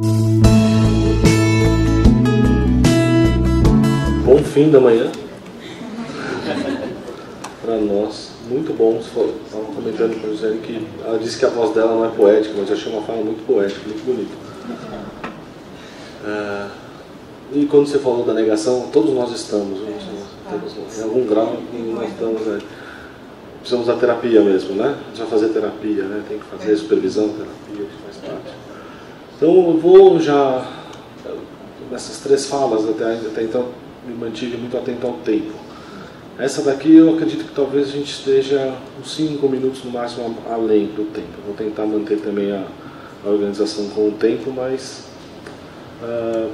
Bom fim da manhã para nós, muito bom. Estava comentando com a José que ela disse que a voz dela não é poética, mas eu achei uma fala muito poética, muito bonita. É, e quando você falou da negação, todos nós estamos, né? todos nós, em algum grau nós estamos. Né? Precisamos da terapia mesmo, né? A gente vai fazer terapia, né? Tem que fazer supervisão, terapia, que faz parte. Então eu vou já, nessas três falas, até, até então me mantive muito atento ao tempo. Essa daqui eu acredito que talvez a gente esteja uns 5 minutos no máximo além do tempo. Vou tentar manter também a, a organização com o tempo, mas uh,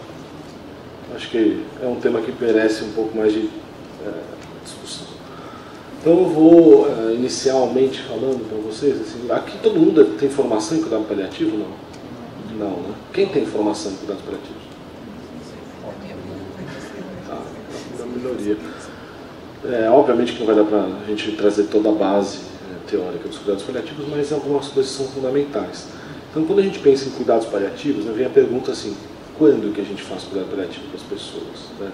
acho que é um tema que merece um pouco mais de uh, discussão. Então eu vou uh, inicialmente falando para vocês, assim, aqui todo mundo tem formação em cuidado paliativo? Não? Não, né? Quem tem formação em cuidados paliativos? Tá, tá, minoria. É, obviamente que não vai dar para a gente trazer toda a base é, teórica dos cuidados paliativos, mas algumas coisas são fundamentais. Então, quando a gente pensa em cuidados paliativos, né, vem a pergunta assim: quando que a gente faz cuidado paliativo para as pessoas? Né?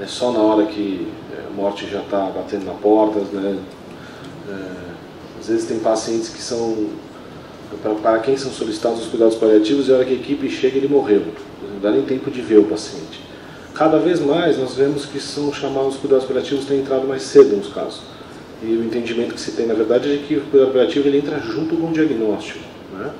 É só na hora que é, a morte já está batendo na porta? Né? É, às vezes tem pacientes que são para quem são solicitados os cuidados paliativos e a hora que a equipe chega ele morreu. Não dá nem tempo de ver o paciente. Cada vez mais nós vemos que são chamados cuidados paliativos têm entrado mais cedo nos casos. E o entendimento que se tem, na verdade, é que o cuidado paliativo ele entra junto com o diagnóstico. Né?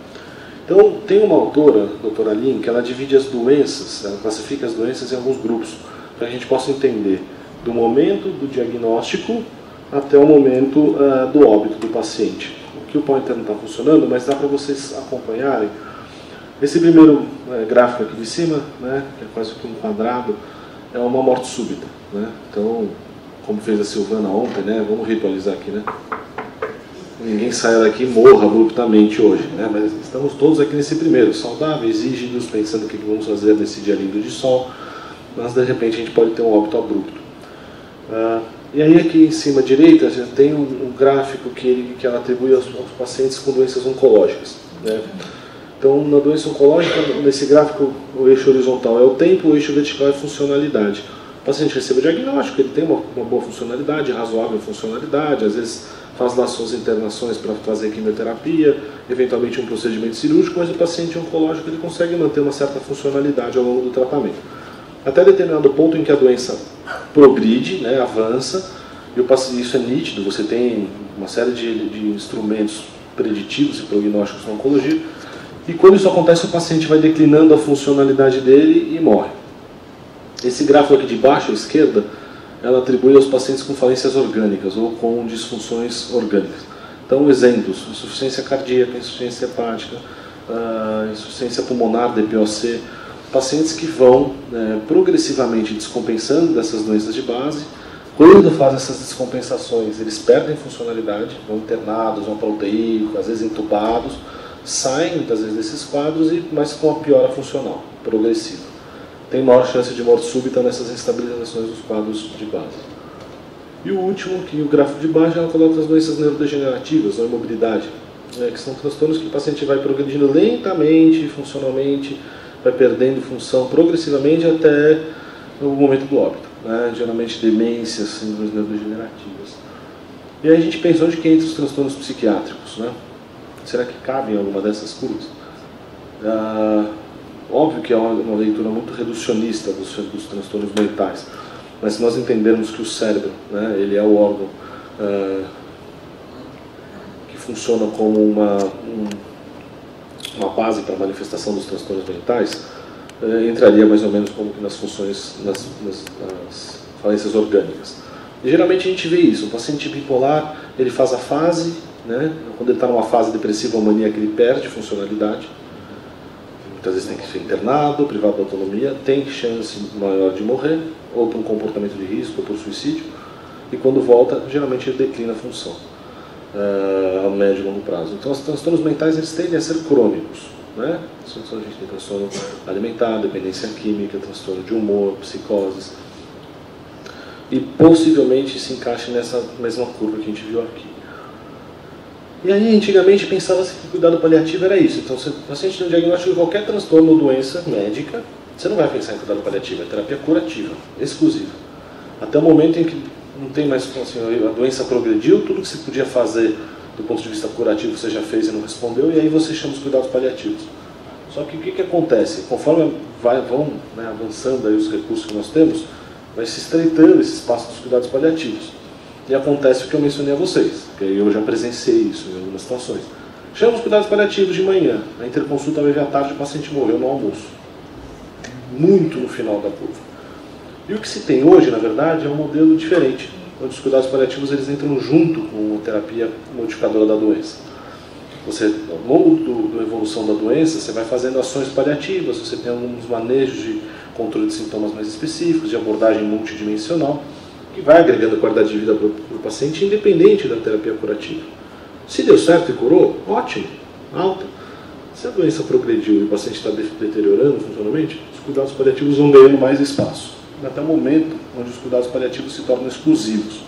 Então, tem uma autora, a doutora Lin, que ela divide as doenças, ela classifica as doenças em alguns grupos, para que a gente possa entender do momento do diagnóstico até o momento uh, do óbito do paciente. O pointer não está funcionando, mas dá para vocês acompanharem esse primeiro é, gráfico aqui de cima, né, que é quase que um quadrado, é uma morte súbita. Né? Então, como fez a Silvana ontem, né, vamos ritualizar aqui, né? Ninguém saia daqui e morra abruptamente hoje, né? mas estamos todos aqui nesse primeiro, saudáveis, rígidos, pensando o que vamos fazer nesse dia lindo de sol, mas de repente a gente pode ter um óbito abrupto. Ah, e aí aqui em cima à direita, gente tem um, um gráfico que, ele, que ela atribui aos, aos pacientes com doenças oncológicas. Né? Então, na doença oncológica, nesse gráfico, o eixo horizontal é o tempo, o eixo vertical é a funcionalidade. O paciente recebe o diagnóstico, ele tem uma, uma boa funcionalidade, razoável funcionalidade, às vezes faz lá suas internações para fazer quimioterapia, eventualmente um procedimento cirúrgico, mas o paciente oncológico ele consegue manter uma certa funcionalidade ao longo do tratamento. Até determinado ponto em que a doença progride, né, avança, e isso é nítido, você tem uma série de, de instrumentos preditivos e prognósticos na oncologia, e quando isso acontece, o paciente vai declinando a funcionalidade dele e morre. Esse gráfico aqui de baixo, à esquerda, ela atribui aos pacientes com falências orgânicas ou com disfunções orgânicas. Então, exemplos: insuficiência cardíaca, insuficiência hepática, uh, insuficiência pulmonar, DPOC. Pacientes que vão né, progressivamente descompensando dessas doenças de base. Quando fazem essas descompensações, eles perdem funcionalidade, vão internados, vão para UTI, às vezes entubados saem muitas vezes desses quadros, e mas com a piora funcional progressiva. Tem maior chance de morte súbita nessas estabilizações dos quadros de base. E o último, que o gráfico de baixo, ela coloca as doenças neurodegenerativas, ou imobilidade, né, que são transtornos que o paciente vai progredindo lentamente, funcionalmente, vai perdendo função progressivamente até o momento do óbito. Né, geralmente demências, síndromes neurodegenerativas. E aí a gente pensou de que entre os transtornos psiquiátricos, né? Será que cabe em alguma dessas curvas? Ah, óbvio que é uma, leitura muito reducionista dos, dos, transtornos mentais, mas se nós entendermos que o cérebro, né, ele é o órgão ah, que funciona como uma, um, uma base para a manifestação dos transtornos mentais, eh, entraria mais ou menos como que nas funções, nas, nas, nas falências orgânicas. E geralmente a gente vê isso, o paciente bipolar, ele faz a fase né? Quando ele está numa fase depressiva ou maníaca, ele perde funcionalidade. Muitas vezes tem que ser internado, privado da autonomia, tem chance maior de morrer, ou por um comportamento de risco, ou por suicídio. E quando volta, geralmente ele declina a função uh, a médio e longo prazo. Então, os transtornos mentais eles tendem a ser crônicos. Né? A gente tem transtorno alimentar, dependência química, transtorno de humor, psicoses. E possivelmente se encaixe nessa mesma curva que a gente viu aqui. E aí, antigamente, pensava-se que cuidado paliativo era isso. Então, se o paciente tem um diagnóstico de qualquer transtorno ou doença médica, você não vai pensar em cuidado paliativo, é terapia curativa, exclusiva. Até o momento em que não tem mais, assim, a doença progrediu, tudo que você podia fazer do ponto de vista curativo você já fez e não respondeu, e aí você chama os cuidados paliativos. Só que o que, que acontece? Conforme vai, vão né, avançando aí os recursos que nós temos, vai se estreitando esse espaço dos cuidados paliativos. E acontece o que eu mencionei a vocês, que eu já presenciei isso em algumas situações. Chama os cuidados paliativos de manhã, a interconsulta veio à tarde, o paciente morreu no almoço. Muito no final da curva. E o que se tem hoje, na verdade, é um modelo diferente, onde os cuidados paliativos eles entram junto com a terapia modificadora da doença. Você, ao longo da evolução da doença, você vai fazendo ações paliativas, você tem alguns manejos de controle de sintomas mais específicos, de abordagem multidimensional, que vai agregando qualidade de vida para o paciente, independente da terapia curativa. Se deu certo e curou, ótimo, alta. Se a doença progrediu e o paciente está deteriorando funcionalmente, os cuidados paliativos vão ganhando mais espaço. Até o momento onde os cuidados paliativos se tornam exclusivos.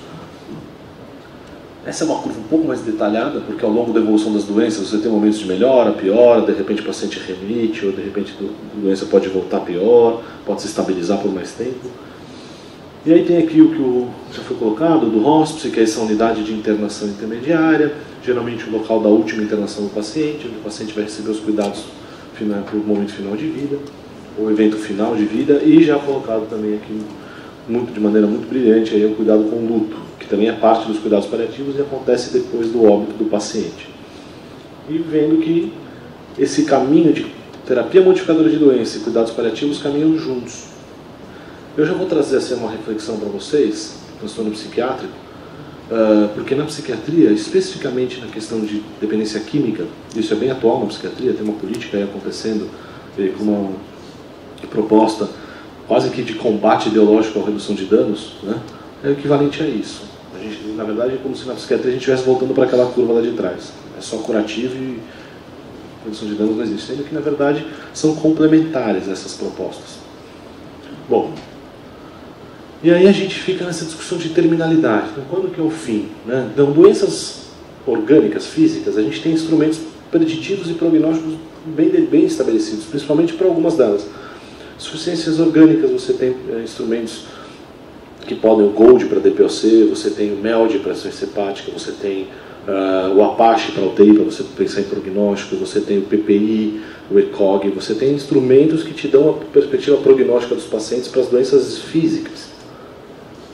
Essa é uma curva um pouco mais detalhada, porque ao longo da evolução das doenças você tem momentos de melhora, piora, de repente o paciente remite, ou de repente a doença pode voltar pior, pode se estabilizar por mais tempo. E aí tem aqui o que já foi colocado, do hospice, que é essa unidade de internação intermediária, geralmente o local da última internação do paciente, onde o paciente vai receber os cuidados para o momento final de vida, o evento final de vida, e já colocado também aqui muito, de maneira muito brilhante aí, o cuidado com luto, que também é parte dos cuidados paliativos e acontece depois do óbito do paciente. E vendo que esse caminho de terapia modificadora de doença e cuidados paliativos caminham juntos. Eu já vou trazer assim, uma reflexão para vocês, transtorno psiquiátrico, uh, porque na psiquiatria, especificamente na questão de dependência química, isso é bem atual na psiquiatria, tem uma política aí acontecendo eh, com uma proposta quase que de combate ideológico à redução de danos, né, é equivalente a isso. A gente, na verdade, é como se na psiquiatria a gente estivesse voltando para aquela curva lá de trás. É só curativo e redução de danos não existe. Sendo que, na verdade, são complementares essas propostas. Bom, e aí a gente fica nessa discussão de terminalidade. Então, quando que é o fim? Né? Então, doenças orgânicas, físicas, a gente tem instrumentos preditivos e prognósticos bem, bem estabelecidos, principalmente para algumas delas. Suficiências orgânicas, você tem é, instrumentos que podem o Gold para DPOC, você tem o MELD para doença hepática, você tem uh, o Apache para UTI, para você pensar em prognóstico, você tem o PPI, o ECOG, você tem instrumentos que te dão a perspectiva prognóstica dos pacientes para as doenças físicas.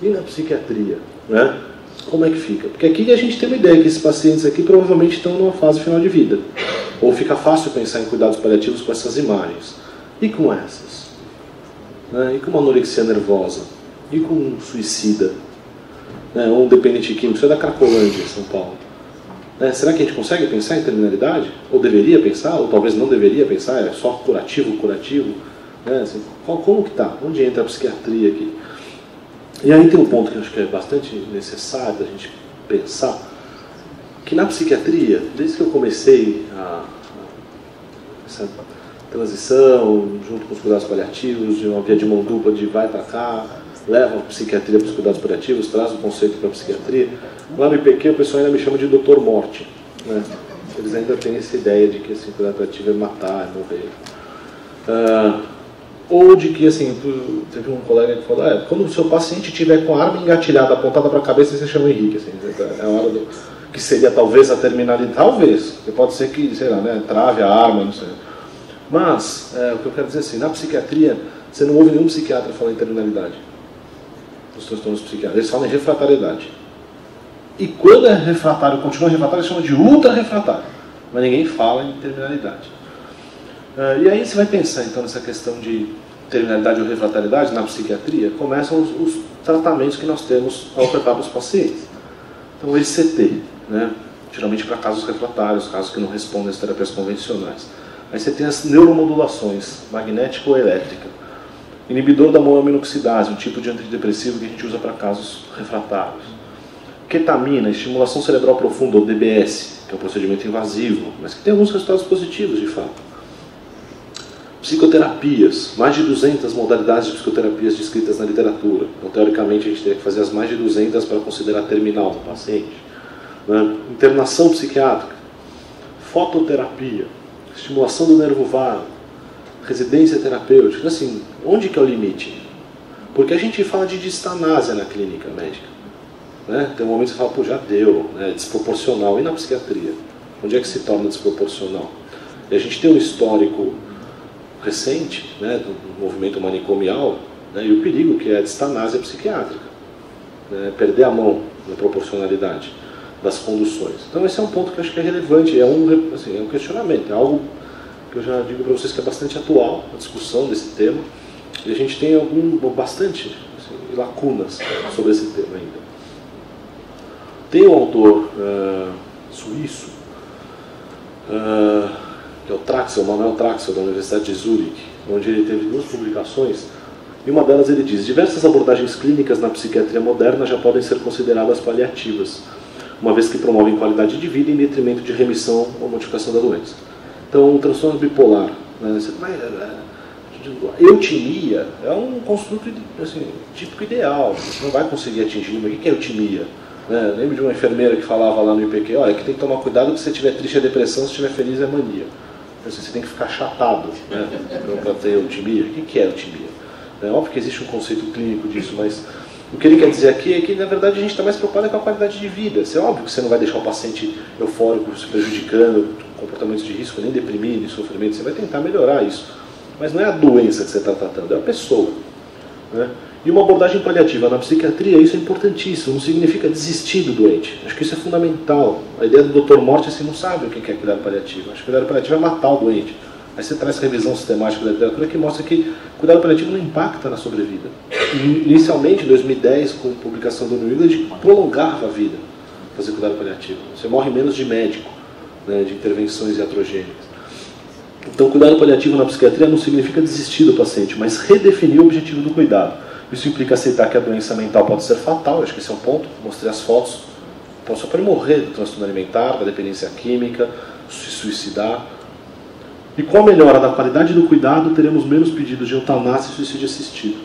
E na psiquiatria, né? Como é que fica? Porque aqui a gente tem uma ideia que esses pacientes aqui provavelmente estão numa fase final de vida. Ou fica fácil pensar em cuidados paliativos com essas imagens. E com essas? Né? e com uma anorexia nervosa, e com um suicida, né? ou um dependente químico, isso é da Cracolândia, São Paulo. Né? Será que a gente consegue pensar em terminalidade? Ou deveria pensar, ou talvez não deveria pensar, é só curativo, curativo? Né? Assim, qual, como que está? Onde entra a psiquiatria aqui? E aí tem um ponto que eu acho que é bastante necessário da gente pensar, que na psiquiatria, desde que eu comecei a, a essa transição, junto com os cuidados paliativos, de uma via de mão dupla de vai para cá, leva a psiquiatria para os cuidados paliativos, traz o conceito para a psiquiatria. Lá no IPQ o pessoal ainda me chama de doutor morte. Né? Eles ainda têm essa ideia de que assim, cuidado paliativo é matar, é morrer. Ah, ou de que, assim, teve um colega que falou, é, quando o seu paciente tiver com a arma engatilhada, apontada para a cabeça, você chama o Henrique, assim, é a hora do, que seria talvez a terminalidade, talvez, pode ser que, sei lá, né, trave a arma, não sei. Mas, é, o que eu quero dizer é assim, na psiquiatria, você não ouve nenhum psiquiatra falar em terminalidade. Os transtornos psiquiátricos. Eles falam em refratariedade. E quando é refratário, continua refratário, eles chamam de ultra refratário. Mas ninguém fala em terminalidade. É, e aí você vai pensar então nessa questão de terminalidade ou refratariedade na psiquiatria, começam os, os tratamentos que nós temos ao tratar os pacientes. Então, o ECT, né? geralmente para casos refratários, casos que não respondem às terapias convencionais. Aí você tem as neuromodulações, magnética ou elétrica. Inibidor da monoaminoxidase, um tipo de antidepressivo que a gente usa para casos refratários. Ketamina, estimulação cerebral profunda, ou DBS, que é um procedimento invasivo, mas que tem alguns resultados positivos de fato. Psicoterapias, mais de 200 modalidades de psicoterapias descritas na literatura. Então, teoricamente, a gente teria que fazer as mais de 200 para considerar terminal no paciente. né? internação psiquiátrica, fototerapia, estimulação do nervo vago, residência terapêutica. Assim, onde que é o limite? Porque a gente fala de distanásia na clínica médica. Né? Tem um momento que você fala, pô, já deu, né? desproporcional. E na psiquiatria? Onde é que se torna desproporcional? E a gente tem um histórico recente né, do movimento manicomial né, e o perigo que é a distanásia psiquiátrica. Né, perder a mão na proporcionalidade das conduções. Então esse é um ponto que eu acho que é relevante, é um, assim, é um questionamento, é algo que eu já digo para vocês que é bastante atual, a discussão desse tema, e a gente tem algum, bastante assim, lacunas sobre esse tema ainda. Tem um autor uh, suíço, uh, que é o Traxel, Manuel Traxel, da Universidade de Zurich, onde ele teve duas publicações, e uma delas ele diz: diversas abordagens clínicas na psiquiatria moderna já podem ser consideradas paliativas, uma vez que promovem qualidade de vida em detrimento de remissão ou modificação da doença. Então, o transtorno bipolar, né, você vai, é, eutimia é um construto assim, típico ideal, você não vai conseguir atingir, mas o que é eutimia? Né? Lembro de uma enfermeira que falava lá no IPQ, olha, que tem que tomar cuidado que se você estiver triste é depressão, se estiver feliz é mania. Você tem que ficar chatado né, para ter eutimia. O que é eutimia? É óbvio que existe um conceito clínico disso, mas o que ele quer dizer aqui é que, na verdade, a gente está mais preocupado com a qualidade de vida. É óbvio que você não vai deixar o paciente eufórico se prejudicando, comportamentos de risco, nem deprimido, sofrimento. Você vai tentar melhorar isso. Mas não é a doença que você está tratando, é a pessoa. Né? E uma abordagem paliativa na psiquiatria, isso é importantíssimo, não significa desistir do doente. Acho que isso é fundamental. A ideia do Dr. Morte é assim, não sabe o que é cuidado paliativo. Acho que cuidado paliativo é matar o doente. Aí você traz revisão sistemática da literatura que mostra que cuidado paliativo não impacta na sobrevida. Inicialmente, em 2010, com a publicação do New England, prolongava a vida fazer cuidado paliativo. Você morre menos de médico, né, de intervenções iatrogênicas. Então, cuidado paliativo na psiquiatria não significa desistir do paciente, mas redefinir o objetivo do cuidado. Isso implica aceitar que a doença mental pode ser fatal, acho que esse é um ponto. Mostrei as fotos. Então, só pode morrer do transtorno alimentar, da dependência química, se suicidar. E com a melhora da qualidade do cuidado, teremos menos pedidos de eutanásia e suicídio assistido.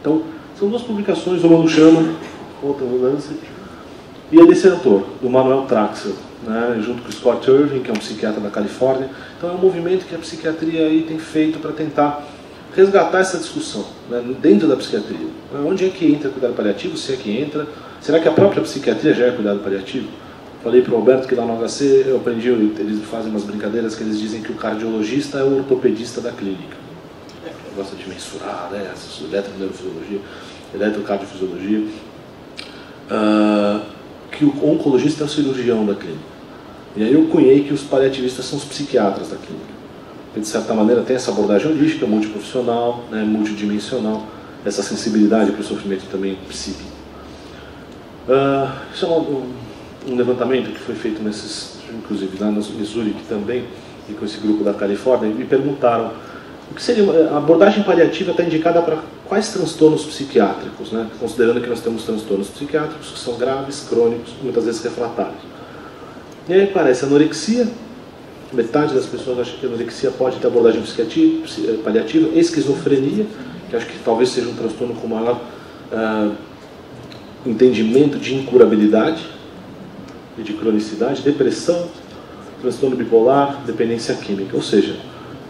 Então, são duas publicações, uma no Chama, outra no Lancet, e a desse autor, do Manuel Traxel, né, junto com o Scott Irving, que é um psiquiatra da Califórnia. Então, é um movimento que a psiquiatria aí tem feito para tentar resgatar essa discussão né, dentro da psiquiatria. Onde é que entra cuidado paliativo? Se é que entra? Será que a própria psiquiatria já é cuidado paliativo? Falei para o Alberto que lá no HC eu aprendi, eles fazem umas brincadeiras que eles dizem que o cardiologista é o ortopedista da clínica. Gosta de mensurar, né? Eletroneurofisiologia, eletrocardiofisiologia. Uh, que o oncologista é o cirurgião da clínica. E aí eu cunhei que os paliativistas são os psiquiatras da clínica. Que de certa maneira tem essa abordagem holística, multiprofissional, né, multidimensional, essa sensibilidade para o sofrimento também psíquico. Uh, isso é um, um levantamento que foi feito nesses, inclusive lá no Zurich também, e com esse grupo da Califórnia, e me perguntaram o que seria a abordagem paliativa está indicada para quais transtornos psiquiátricos, né? considerando que nós temos transtornos psiquiátricos que são graves, crônicos, muitas vezes refratários. E aí aparece anorexia, metade das pessoas acha que anorexia pode ter abordagem paliativa, esquizofrenia, que acho que talvez seja um transtorno com maior uh, entendimento de incurabilidade, e de cronicidade, depressão, transtorno bipolar, dependência química. Ou seja,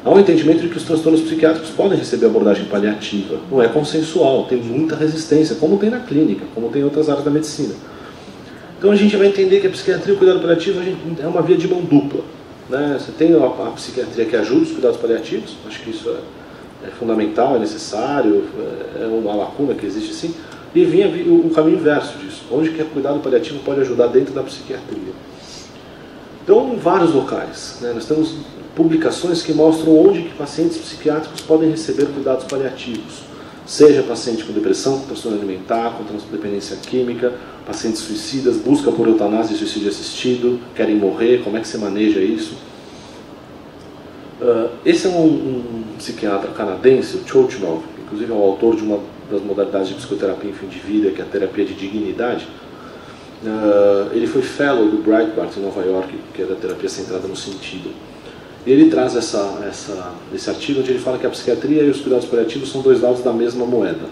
há um entendimento de que os transtornos psiquiátricos podem receber abordagem paliativa. Não é consensual, tem muita resistência, como tem na clínica, como tem em outras áreas da medicina. Então a gente vai entender que a psiquiatria e o cuidado paliativo é uma via de mão dupla. Né? Você tem a, psiquiatria que ajuda os cuidados paliativos, acho que isso é, é fundamental, é necessário, é, é uma lacuna que existe sim, e vinha o, caminho inverso disso, onde que o cuidado paliativo pode ajudar dentro da psiquiatria. Então, em vários locais, né, nós temos publicações que mostram onde que pacientes psiquiátricos podem receber cuidados paliativos, seja paciente com depressão, com transtorno alimentar, com dependência química, pacientes suicidas, busca por eutanásia e suicídio assistido, querem morrer, como é que você maneja isso? Uh, esse é um, um, psiquiatra canadense, o Chochnov, inclusive é o autor de uma das modalidades de psicoterapia em fim de vida, que é a terapia de dignidade. Uh, ele foi fellow do Breitbart em Nova York, que é da terapia centrada no sentido. E ele traz essa, essa, esse artigo onde ele fala que a psiquiatria e os cuidados paliativos são dois lados da mesma moeda.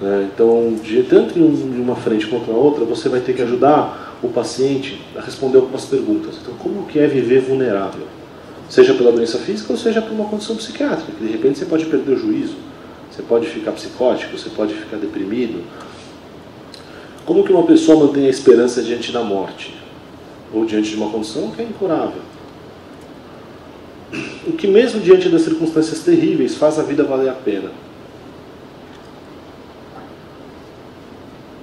Né? Então, de, tanto em uma frente quanto na outra, você vai ter que ajudar o paciente a responder algumas perguntas. Então, como que é viver vulnerável? Seja pela doença física ou seja por uma condição psiquiátrica, que de repente você pode perder o juízo, você pode ficar psicótico, você pode ficar deprimido. Como que uma pessoa mantém a esperança diante da morte? Ou diante de uma condição que é incurável? O que mesmo diante das circunstâncias terríveis faz a vida valer a pena?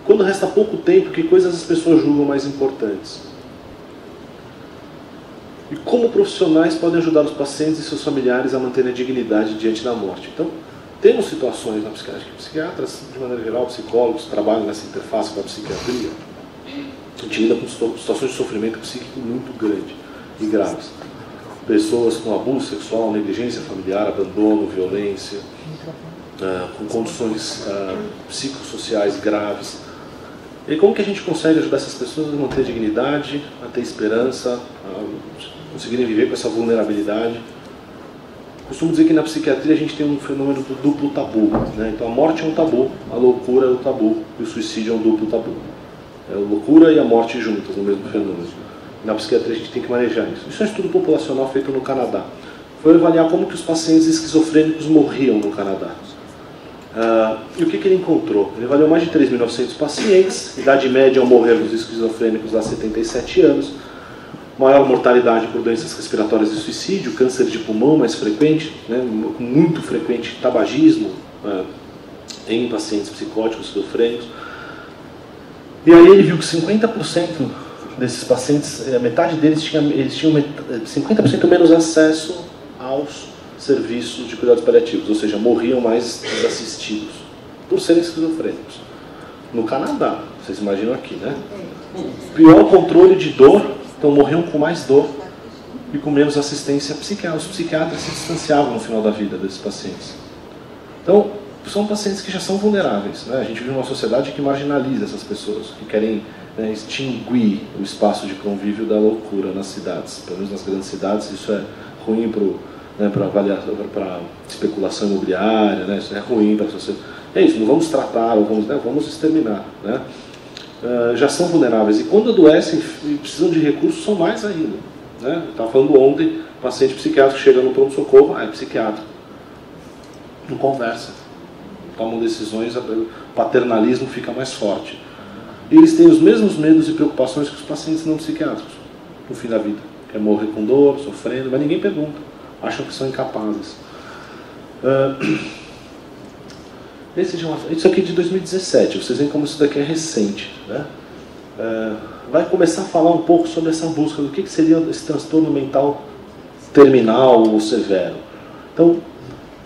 Quando resta pouco tempo, que coisas as pessoas julgam mais importantes? E como profissionais podem ajudar os pacientes e seus familiares a manterem a dignidade diante da morte? Então, temos situações na psiquiatria que psiquiatras, de maneira geral, psicólogos, trabalham nessa interface com a psiquiatria. A gente lida com situações de sofrimento psíquico muito grande e graves. Pessoas com abuso sexual, negligência familiar, abandono, violência, uh, com condições uh, psicossociais graves e como que a gente consegue ajudar essas pessoas a manter a dignidade, a ter esperança, a conseguirem viver com essa vulnerabilidade? Costumo dizer que na psiquiatria a gente tem um fenômeno do duplo tabu. Né? Então a morte é um tabu, a loucura é o tabu e o suicídio é um duplo tabu. É a loucura e a morte juntas no mesmo fenômeno. Na psiquiatria a gente tem que manejar isso. Isso é um estudo populacional feito no Canadá. Foi avaliar como que os pacientes esquizofrênicos morriam no Canadá. Uh, e o que, que, ele encontrou? Ele avaliou mais de 3.900 pacientes, idade média ao morrer dos esquizofrênicos lá 77 anos, maior mortalidade por doenças respiratórias e suicídio, câncer de pulmão mais frequente, né, muito frequente tabagismo uh, em pacientes psicóticos esquizofrênicos. E aí ele viu que 50% desses pacientes, eh, metade deles tinha, eles tinham 50% menos acesso aos serviços de cuidados paliativos, ou seja, morriam mais desassistidos por serem esquizofrênicos. No Canadá, vocês imaginam aqui, né? Pior controle de dor, então morriam com mais dor e com menos assistência psiquiátrica. Os psiquiatras se distanciavam no final da vida desses pacientes. Então, são pacientes que já são vulneráveis. Né? A gente vive uma sociedade que marginaliza essas pessoas, que querem né, extinguir o espaço de convívio da loucura nas cidades. Pelo menos nas grandes cidades, isso é ruim para né, para especulação imobiliária, né, isso é ruim para a sociedade. É isso, não vamos tratar, vamos, né, vamos exterminar. Né? Uh, já são vulneráveis e quando adoecem e precisam de recursos, são mais ainda. Né? Estava falando ontem, paciente psiquiátrico chega no pronto-socorro, ah, é psiquiatra. Não conversa. Tomam decisões, o paternalismo fica mais forte. E eles têm os mesmos medos e preocupações que os pacientes não psiquiátricos no fim da vida. Quer morrer com dor, sofrendo, mas ninguém pergunta acham que são incapazes. Uh, isso aqui é de 2017, vocês veem como isso daqui é recente. Né? Uh, vai começar a falar um pouco sobre essa busca do que, que seria esse transtorno mental terminal ou severo. Então,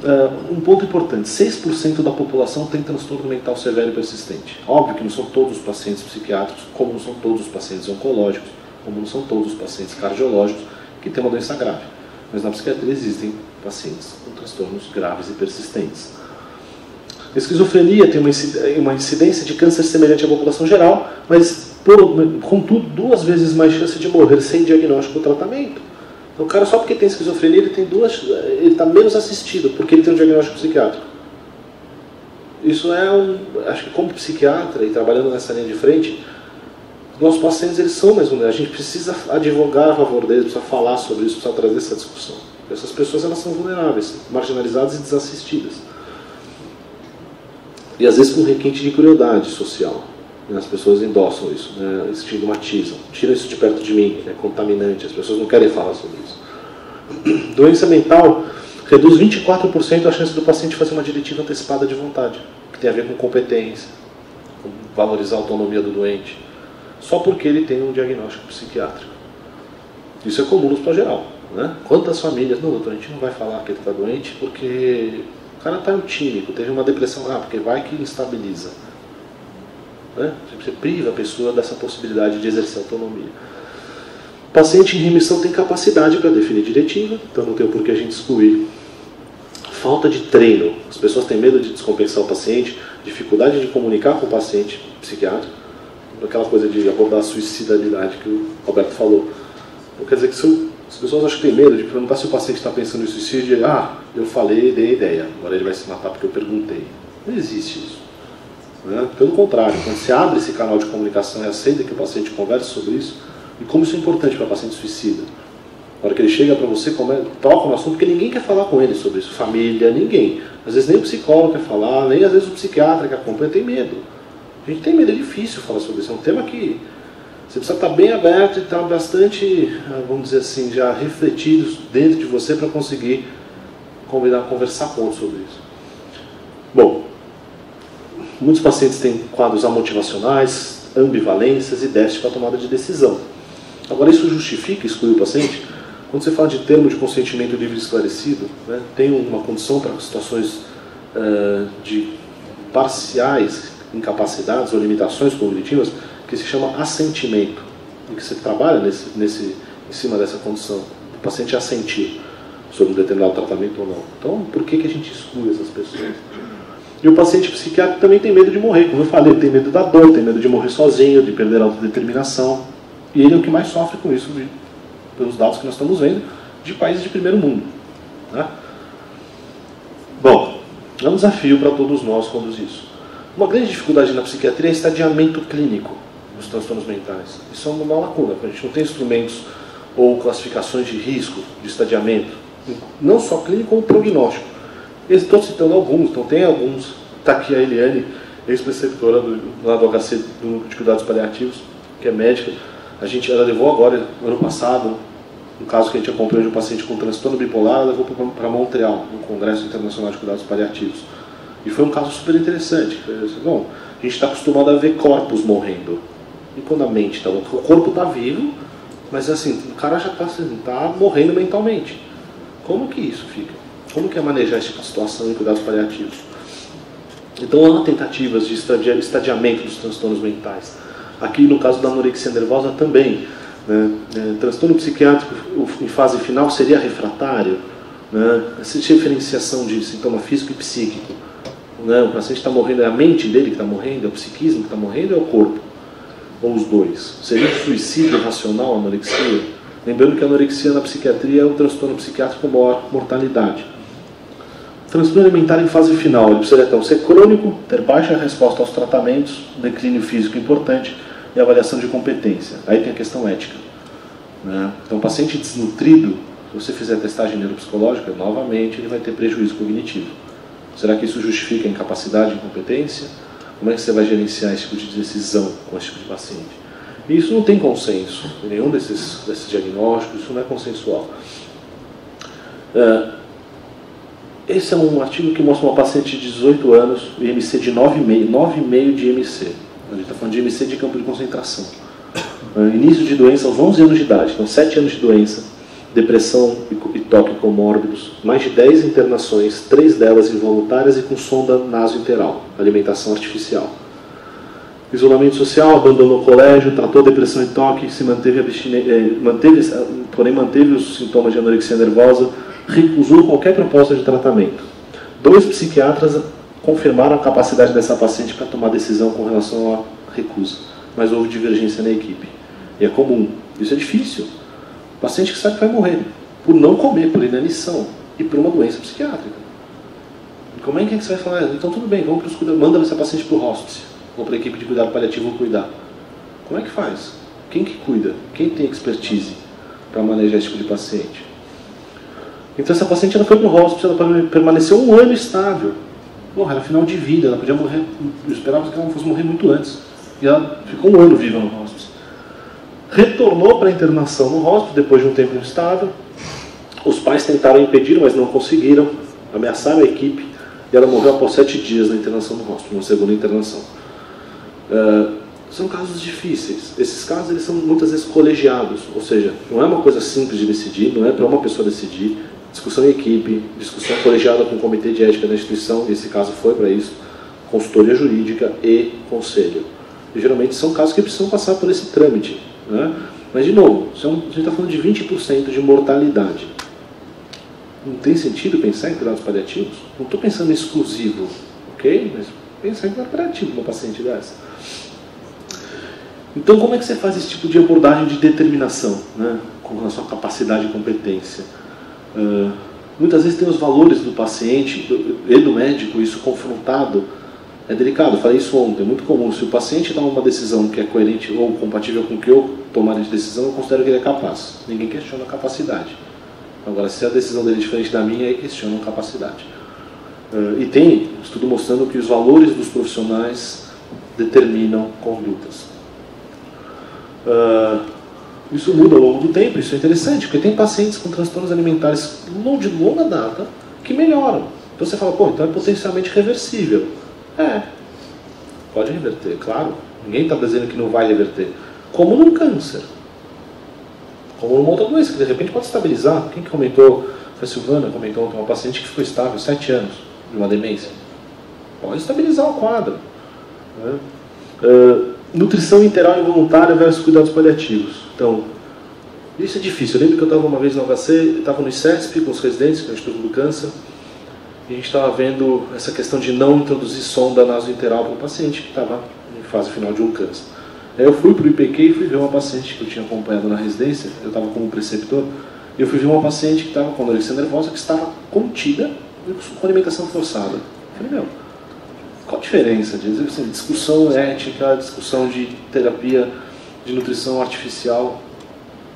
uh, um ponto importante: 6% da população tem transtorno mental severo e persistente. Óbvio que não são todos os pacientes psiquiátricos, como não são todos os pacientes oncológicos, como não são todos os pacientes cardiológicos que têm uma doença grave mas na psiquiatria existem pacientes com transtornos graves e persistentes. Esquizofrenia tem uma incidência de câncer semelhante à população geral, mas, por, contudo, duas vezes mais chance de morrer sem diagnóstico ou tratamento. Então, o cara, só porque tem esquizofrenia, ele tem duas, ele está menos assistido, porque ele tem um diagnóstico psiquiátrico. Isso é um, acho que como psiquiatra e trabalhando nessa linha de frente, nossos pacientes eles são mais vulneráveis. A gente precisa advogar a favor deles, precisa falar sobre isso, precisa trazer essa discussão. Essas pessoas elas são vulneráveis, marginalizadas e desassistidas. E às vezes com requinte de crueldade social. Né? As pessoas endossam isso, né? estigmatizam. Tira isso de perto de mim, é contaminante, as pessoas não querem falar sobre isso. Doença mental reduz 24% a chance do paciente fazer uma diretiva antecipada de vontade, que tem a ver com competência, com valorizar a autonomia do doente só porque ele tem um diagnóstico psiquiátrico. Isso é comum no geral. Né? Quantas famílias, não, doutor, a gente não vai falar que ele está doente porque o cara está eutímico, teve uma depressão, ah, porque vai que instabiliza. Né? Você priva a pessoa dessa possibilidade de exercer autonomia. O paciente em remissão tem capacidade para definir diretiva, então não tem por que a gente excluir. Falta de treino. As pessoas têm medo de descompensar o paciente, dificuldade de comunicar com o paciente psiquiátrico aquela coisa de abordar a suicidalidade que o Roberto falou. Então, quer dizer que se as pessoas acham que tem medo de perguntar se o paciente está pensando em suicídio, ah, eu falei, dei a ideia, agora ele vai se matar porque eu perguntei. Não existe isso. Né? Pelo contrário, quando você abre esse canal de comunicação e aceita que o paciente converse sobre isso, e como isso é importante para o paciente suicida. Na hora que ele chega para você, toca no assunto, porque ninguém quer falar com ele sobre isso. Família, ninguém. Às vezes nem o psicólogo quer falar, nem às vezes o psiquiatra que acompanha tem medo. A gente tem medo, é difícil falar sobre isso. É um tema que você precisa estar bem aberto e estar bastante, ah, vamos dizer assim, já refletido dentro de você para conseguir convidar, conversar com outros sobre isso. Bom, muitos pacientes têm quadros amotivacionais, ambivalências e déficit para tomada de decisão. Agora, isso justifica excluir o paciente? Quando você fala de termo de consentimento livre esclarecido, né, tem uma condição para situações uh, de parciais incapacidades ou limitações cognitivas que se chama assentimento, em que você trabalha nesse, nesse, em cima dessa condição, o paciente assentir sobre um determinado tratamento ou não. Então, por que, que a gente exclui essas pessoas? E o paciente psiquiátrico também tem medo de morrer, como eu falei, tem medo da dor, tem medo de morrer sozinho, de perder a autodeterminação. E ele é o que mais sofre com isso, pelos dados que nós estamos vendo, de países de primeiro mundo. Né? Bom, é um desafio para todos nós conduzir isso. Uma grande dificuldade na psiquiatria é estadiamento clínico dos transtornos mentais. Isso é uma lacuna, a gente não tem instrumentos ou classificações de risco, de estadiamento, não só clínico, como prognóstico. Estou citando alguns, então tem alguns. Está aqui a Eliane, ex-preceptora do, lá do HC, do Núcleo de Cuidados Paliativos, que é médica. A gente, ela levou agora, no ano passado, um caso que a gente acompanhou de um paciente com transtorno bipolar, ela levou para Montreal, no Congresso Internacional de Cuidados Paliativos. E foi um caso super interessante. Bom, a gente está acostumado a ver corpos morrendo. E quando a mente está. O corpo está vivo, mas assim, o cara já está assim, tá morrendo mentalmente. Como que isso fica? Como que é manejar essa tipo situação em cuidados paliativos? Então há tentativas de estadiamento dos transtornos mentais. Aqui no caso da anorexia nervosa também. Né? É, transtorno psiquiátrico em fase final seria refratário. Né? Essa diferenciação de sintoma físico e psíquico. Né? O paciente está morrendo, é a mente dele que está morrendo, é o psiquismo que está morrendo, é o corpo ou os dois? Seria um suicídio racional a anorexia? Lembrando que a anorexia na psiquiatria é o transtorno psiquiátrico com maior mortalidade. Transtorno alimentar em fase final, ele precisa então ser crônico, ter baixa resposta aos tratamentos, declínio físico importante e avaliação de competência. Aí tem a questão ética. Né? Então, o paciente desnutrido, se você fizer testagem neuropsicológica, novamente ele vai ter prejuízo cognitivo. Será que isso justifica incapacidade incompetência? Como é que você vai gerenciar esse tipo de decisão com esse tipo de paciente? E isso não tem consenso, nenhum desses, desses diagnósticos, isso não é consensual. É, esse é um artigo que mostra uma paciente de 18 anos, IMC de 9,5, 9,5 de IMC. A gente está falando de IMC de campo de concentração. É, início de doença aos 11 anos de idade, então 7 anos de doença, depressão e toque comórbidos, mais de 10 internações, três delas involuntárias e com sonda nasointeral, alimentação artificial. Isolamento social, abandonou o colégio, tratou depressão e toque, se manteve, eh, manteve, porém manteve os sintomas de anorexia nervosa, recusou qualquer proposta de tratamento. Dois psiquiatras confirmaram a capacidade dessa paciente para tomar decisão com relação à recusa, mas houve divergência na equipe. E é comum. Isso é difícil. Paciente que sabe que vai morrer por não comer, por inanição e por uma doença psiquiátrica. E como é que você vai falar? Então tudo bem, vamos para os cuidados, manda essa paciente para o hospice ou para a equipe de cuidado paliativo cuidar. Como é que faz? Quem que cuida? Quem tem expertise para manejar esse tipo de paciente? Então essa paciente ela foi para o hospice, ela permaneceu um ano estável. Porra, era final de vida, ela podia morrer, eu esperava que ela fosse morrer muito antes. E ela ficou um ano viva no hospice retornou para a internação no hospital depois de um tempo instável. Os pais tentaram impedir, mas não conseguiram, ameaçaram a equipe e ela morreu após sete dias na internação no hospital, na segunda internação. Uh, são casos difíceis. Esses casos eles são muitas vezes colegiados, ou seja, não é uma coisa simples de decidir, não é para uma pessoa decidir. Discussão em equipe, discussão colegiada com o comitê de ética da instituição, esse caso foi para isso, consultoria jurídica e conselho. E, geralmente são casos que precisam passar por esse trâmite né? Mas, de novo, a gente está falando de 20% de mortalidade. Não tem sentido pensar em cuidados paliativos? Não estou pensando exclusivo, ok? Mas pensar em cuidado paliativo uma paciente dessa. Então, como é que você faz esse tipo de abordagem de determinação, né? com a sua capacidade e competência? Uh, muitas vezes tem os valores do paciente e do médico, isso confrontado é delicado, falei isso ontem, é muito comum. Se o paciente dá uma decisão que é coerente ou compatível com o que eu tomaria de decisão, eu considero que ele é capaz. Ninguém questiona a capacidade. Agora, se a decisão dele é diferente da minha, aí questionam capacidade. Uh, e tem estudo mostrando que os valores dos profissionais determinam condutas. Uh, isso muda ao longo do tempo, isso é interessante, porque tem pacientes com transtornos alimentares de longa data que melhoram. Então você fala, pô, então é potencialmente reversível. É, pode reverter, claro. Ninguém está dizendo que não vai reverter. Como num câncer. Como numa outra doença, que de repente pode estabilizar. Quem que comentou? Foi a Silvana, comentou ontem, uma paciente que ficou estável sete anos de uma demência. Pode estabilizar o quadro. Né? Uh, nutrição integral involuntária versus cuidados paliativos. Então, isso é difícil. Eu lembro que eu estava uma vez no HC, estava no ICESP com os residentes, que é o Instituto do Câncer, e a gente estava vendo essa questão de não introduzir sonda nasointeral para o paciente que estava em fase final de um câncer. Aí eu fui para o IPQ e fui ver uma paciente que eu tinha acompanhado na residência, eu estava como preceptor, e eu fui ver uma paciente que estava com anorexia nervosa, que estava contida com alimentação forçada. Eu falei, meu, qual a diferença? De, assim, discussão ética, discussão de terapia de nutrição artificial.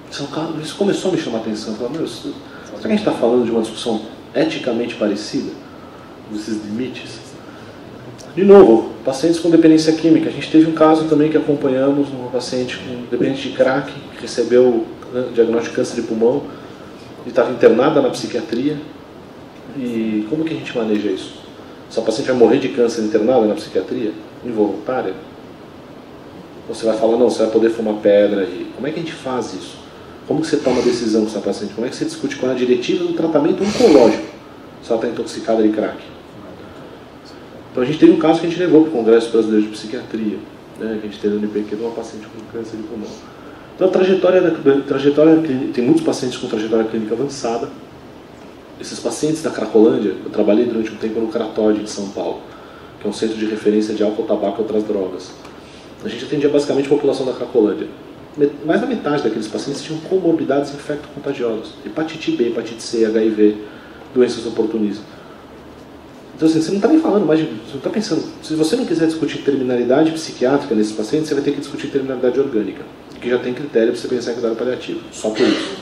Isso começou a me chamar a atenção. Eu falei, meu, será que a gente está falando de uma discussão eticamente parecida? Desses limites? De novo, pacientes com dependência química. A gente teve um caso também que acompanhamos, uma paciente com dependência de crack, que recebeu né, diagnóstico de câncer de pulmão, e estava internada na psiquiatria. E como que a gente maneja isso? Essa paciente vai morrer de câncer internada na psiquiatria, involuntária? Você vai falar, não, você vai poder fumar pedra. E como é que a gente faz isso? Como que você toma a decisão com essa paciente? Como é que você discute com a diretiva do tratamento oncológico se ela está intoxicada de crack? Então a gente teve um caso que a gente levou para o Congresso Brasileiro de Psiquiatria, né, que a gente teve no IPQ de uma paciente com câncer de pulmão. Então a trajetória, da, trajetória tem muitos pacientes com trajetória clínica avançada, esses pacientes da Cracolândia, eu trabalhei durante um tempo no Cratóide, em São Paulo, que é um centro de referência de álcool, tabaco e outras drogas. A gente atendia basicamente a população da Cracolândia. Mais da metade daqueles pacientes tinham comorbidades infecto-contagiosas, hepatite B, hepatite C, HIV, doenças oportunistas. Então, assim, você não está nem falando mais de. Você não está pensando. Se você não quiser discutir terminalidade psiquiátrica nesses pacientes, você vai ter que discutir terminalidade orgânica, que já tem critério para você pensar em cuidado paliativo. Só por isso.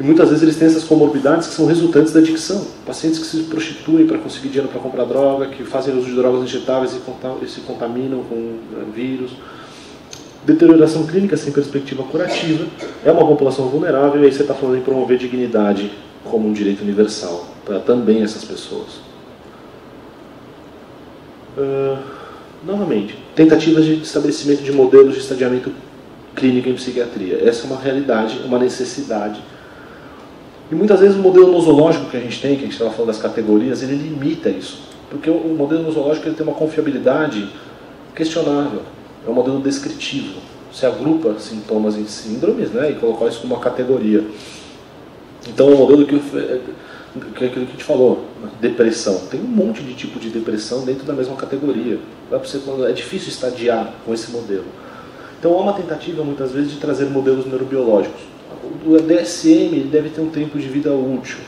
E muitas vezes eles têm essas comorbidades que são resultantes da adicção. Pacientes que se prostituem para conseguir dinheiro para comprar droga, que fazem uso de drogas injetáveis e se contaminam com né, vírus. Deterioração clínica sem perspectiva curativa. É uma população vulnerável e aí você está falando em promover dignidade como um direito universal para também essas pessoas. Uh, novamente, tentativas de estabelecimento de modelos de estadiamento clínico em psiquiatria. Essa é uma realidade, uma necessidade e muitas vezes o modelo nosológico que a gente tem, que a gente estava falando das categorias, ele limita isso. Porque o modelo nosológico ele tem uma confiabilidade questionável. É um modelo descritivo. Você agrupa sintomas em síndromes né, e coloca isso como uma categoria. Então, o modelo que, que é aquilo que a gente falou, depressão. Tem um monte de tipo de depressão dentro da mesma categoria. É difícil estadiar com esse modelo. Então, há uma tentativa, muitas vezes, de trazer modelos neurobiológicos o DSM deve ter um tempo de vida útil.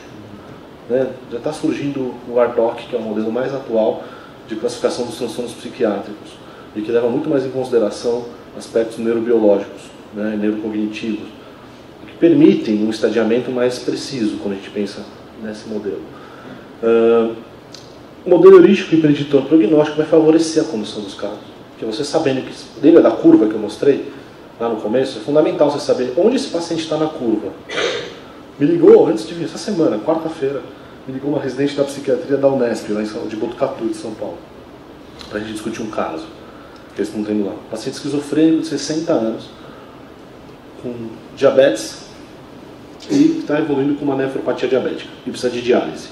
Né? Já está surgindo o ARDOC, que é o modelo mais atual de classificação dos transtornos psiquiátricos e que leva muito mais em consideração aspectos neurobiológicos, né, neurocognitivos, que permitem um estadiamento mais preciso quando a gente pensa nesse modelo. Uh, o modelo heurístico e preditor prognóstico vai favorecer a condução dos casos, porque você sabendo que lembra da curva que eu mostrei, lá no começo, é fundamental você saber onde esse paciente está na curva. Me ligou antes de vir, essa semana, quarta-feira, me ligou uma residente da psiquiatria da Unesp, lá em de Botucatu, de São Paulo, para a gente discutir um caso que eles estão tendo lá. Paciente esquizofrênico de 60 anos, com diabetes e está evoluindo com uma nefropatia diabética e precisa de diálise.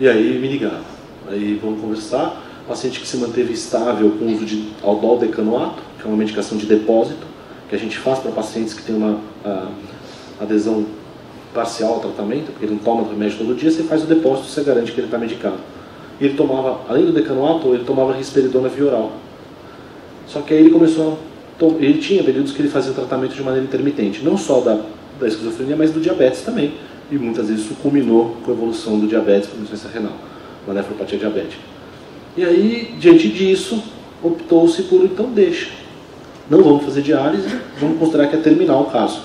E aí me ligaram. Aí vamos conversar. Paciente que se manteve estável com o uso de aldol decanoato, que é uma medicação de depósito, que a gente faz para pacientes que têm uma a, adesão parcial ao tratamento, porque ele não toma o remédio todo dia, você faz o depósito, você garante que ele está medicado. E ele tomava, além do decanoato, ele tomava risperidona via oral. Só que aí ele começou a ele tinha períodos que ele fazia tratamento de maneira intermitente, não só da, da esquizofrenia, mas do diabetes também. E muitas vezes isso culminou com a evolução do diabetes por insuficiência renal, uma nefropatia diabética. E aí, diante disso, optou-se por então deixa. Não vamos fazer diálise, vamos considerar que é terminal o caso.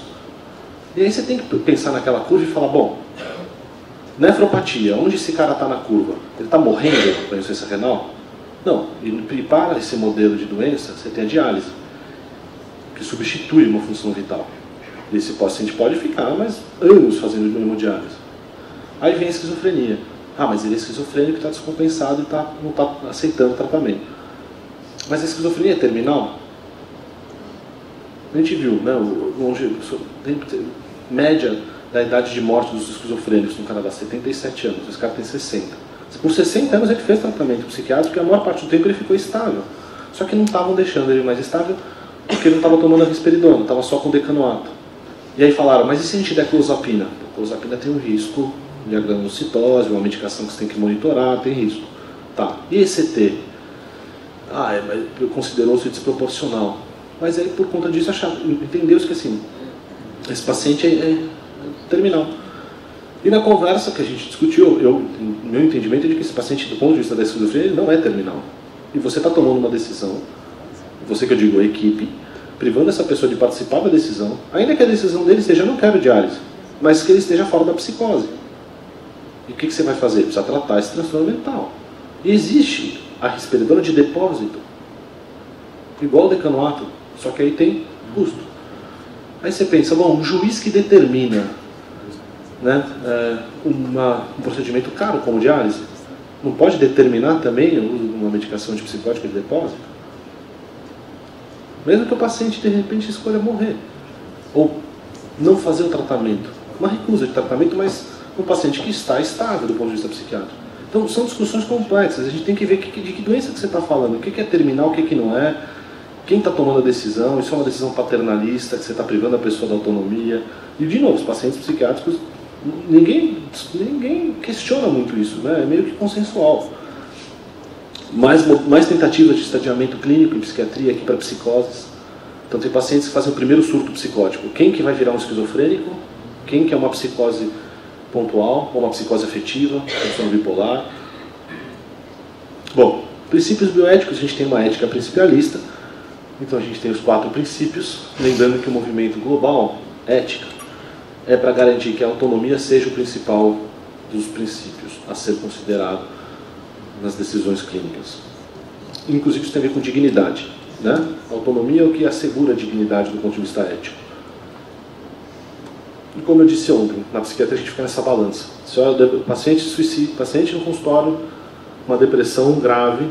E aí você tem que pensar naquela curva e falar, bom, nefropatia, onde esse cara está na curva? Ele está morrendo com insuficiência renal? Não. E para esse modelo de doença, você tem a diálise, que substitui uma função vital. Esse paciente pode ficar mais anos fazendo hemodiálise. Aí vem a esquizofrenia. Ah, mas ele é esquizofrênico, está descompensado e tá, não está aceitando tratamento. Mas a esquizofrenia é terminal? A gente viu, né, longe, média da idade de morte dos esquizofrênicos no Canadá, 77 anos. Esse cara tem 60. Com 60 anos ele fez tratamento psiquiátrico e a maior parte do tempo ele ficou estável. Só que não estavam deixando ele mais estável porque ele não estava tomando a risperidona, estava só com decanoato. E aí falaram, mas e se a gente der clozapina? A clozapina tem um risco de agranulocitose, uma medicação que você tem que monitorar, tem risco. Tá. E ECT? Ah, é, considerou-se desproporcional. Mas aí, por conta disso, entendeu-se que assim, esse paciente é, é, terminal. E na conversa que a gente discutiu, eu, meu entendimento é de que esse paciente, do ponto de vista da esquizofrenia, não é terminal. E você está tomando uma decisão, você que eu digo, a equipe, privando essa pessoa de participar da decisão, ainda que a decisão dele seja não quero diálise, mas que ele esteja fora da psicose. E o que, que você vai fazer? Precisa tratar esse transtorno mental. E existe a risperidona de depósito, igual o decanoato, só que aí tem custo. Aí você pensa, bom, um juiz que determina né, é, uma, um procedimento caro como diálise, não pode determinar também uma medicação de psicótico de depósito? Mesmo que o paciente de repente escolha morrer. Ou não fazer o tratamento. Uma recusa de tratamento, mas um paciente que está estável do ponto de vista psiquiátrico. Então são discussões complexas. A gente tem que ver de que doença que você está falando, o que é terminal, o que não é quem está tomando a decisão, isso é uma decisão paternalista, que você está privando a pessoa da autonomia. E, de novo, os pacientes psiquiátricos, ninguém, ninguém questiona muito isso, né? é meio que consensual. Mais, mais tentativas de estadiamento clínico em psiquiatria aqui para psicoses. Então, tem pacientes que fazem o primeiro surto psicótico. Quem que vai virar um esquizofrênico? Quem que é uma psicose pontual, ou uma psicose afetiva, transtorno bipolar? Bom, princípios bioéticos, a gente tem uma ética principialista, então a gente tem os quatro princípios, lembrando que o movimento global, ética, é para garantir que a autonomia seja o principal dos princípios a ser considerado nas decisões clínicas. Inclusive isso tem a ver com dignidade. Né? Autonomia é o que assegura a dignidade do ponto de vista ético. E como eu disse ontem, na psiquiatria a gente fica nessa balança. Se o paciente suicídio, paciente no consultório, uma depressão grave,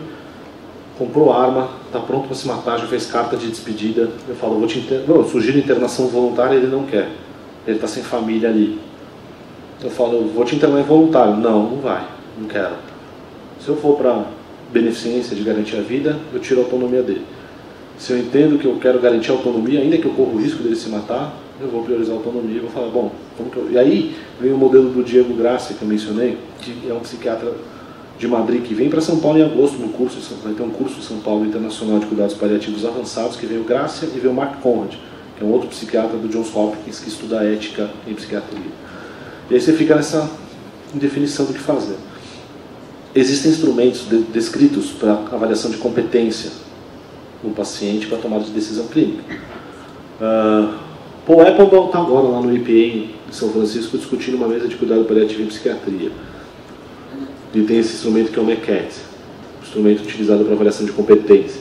comprou arma, está pronto para se matar, já fez carta de despedida. Eu falo, vou te inter... não, eu sugiro internação voluntária, ele não quer. Ele está sem família ali. Eu falo, vou te internar voluntário. Não, não vai, não quero. Se eu for para beneficência de garantir a vida, eu tiro a autonomia dele. Se eu entendo que eu quero garantir a autonomia, ainda que eu corra o risco dele se matar, eu vou priorizar a autonomia e vou falar, bom, como que eu... E aí vem o modelo do Diego Graça, que eu mencionei, que é um psiquiatra de Madrid que vem para São Paulo em agosto no curso, vai ter um curso em São Paulo Internacional de Cuidados Paliativos Avançados, que veio Grácia e veio Mark Conrad, que é um outro psiquiatra do Johns Hopkins que estuda ética em psiquiatria. E aí você fica nessa indefinição do que fazer. Existem instrumentos de, descritos para avaliação de competência no paciente para tomada de decisão clínica. Uh, Paul Applebaum está agora lá no IPA em São Francisco discutindo uma mesa de cuidado paliativo em psiquiatria e tem esse instrumento que é o MECAT, instrumento utilizado para avaliação de competência.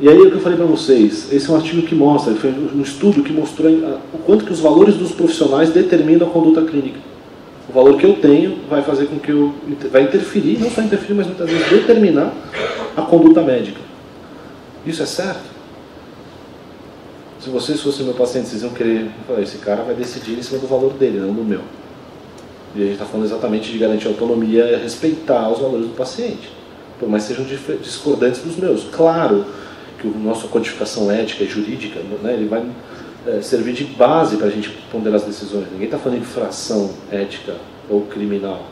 E aí o que eu falei para vocês, esse é um artigo que mostra, foi um estudo que mostrou o quanto que os valores dos profissionais determinam a conduta clínica. Valor que eu tenho vai fazer com que eu vai interferir, não só interferir, mas muitas vezes determinar a conduta médica. Isso é certo? Se vocês fossem meu paciente, vocês iam querer, esse cara vai decidir em cima do valor dele, não do meu. E a gente está falando exatamente de garantir autonomia e respeitar os valores do paciente, por mais sejam discordantes dos meus. Claro que a nossa codificação ética e jurídica, né, ele vai é, servir de base para a gente ponderar as decisões. Ninguém está falando de infração ética ou criminal.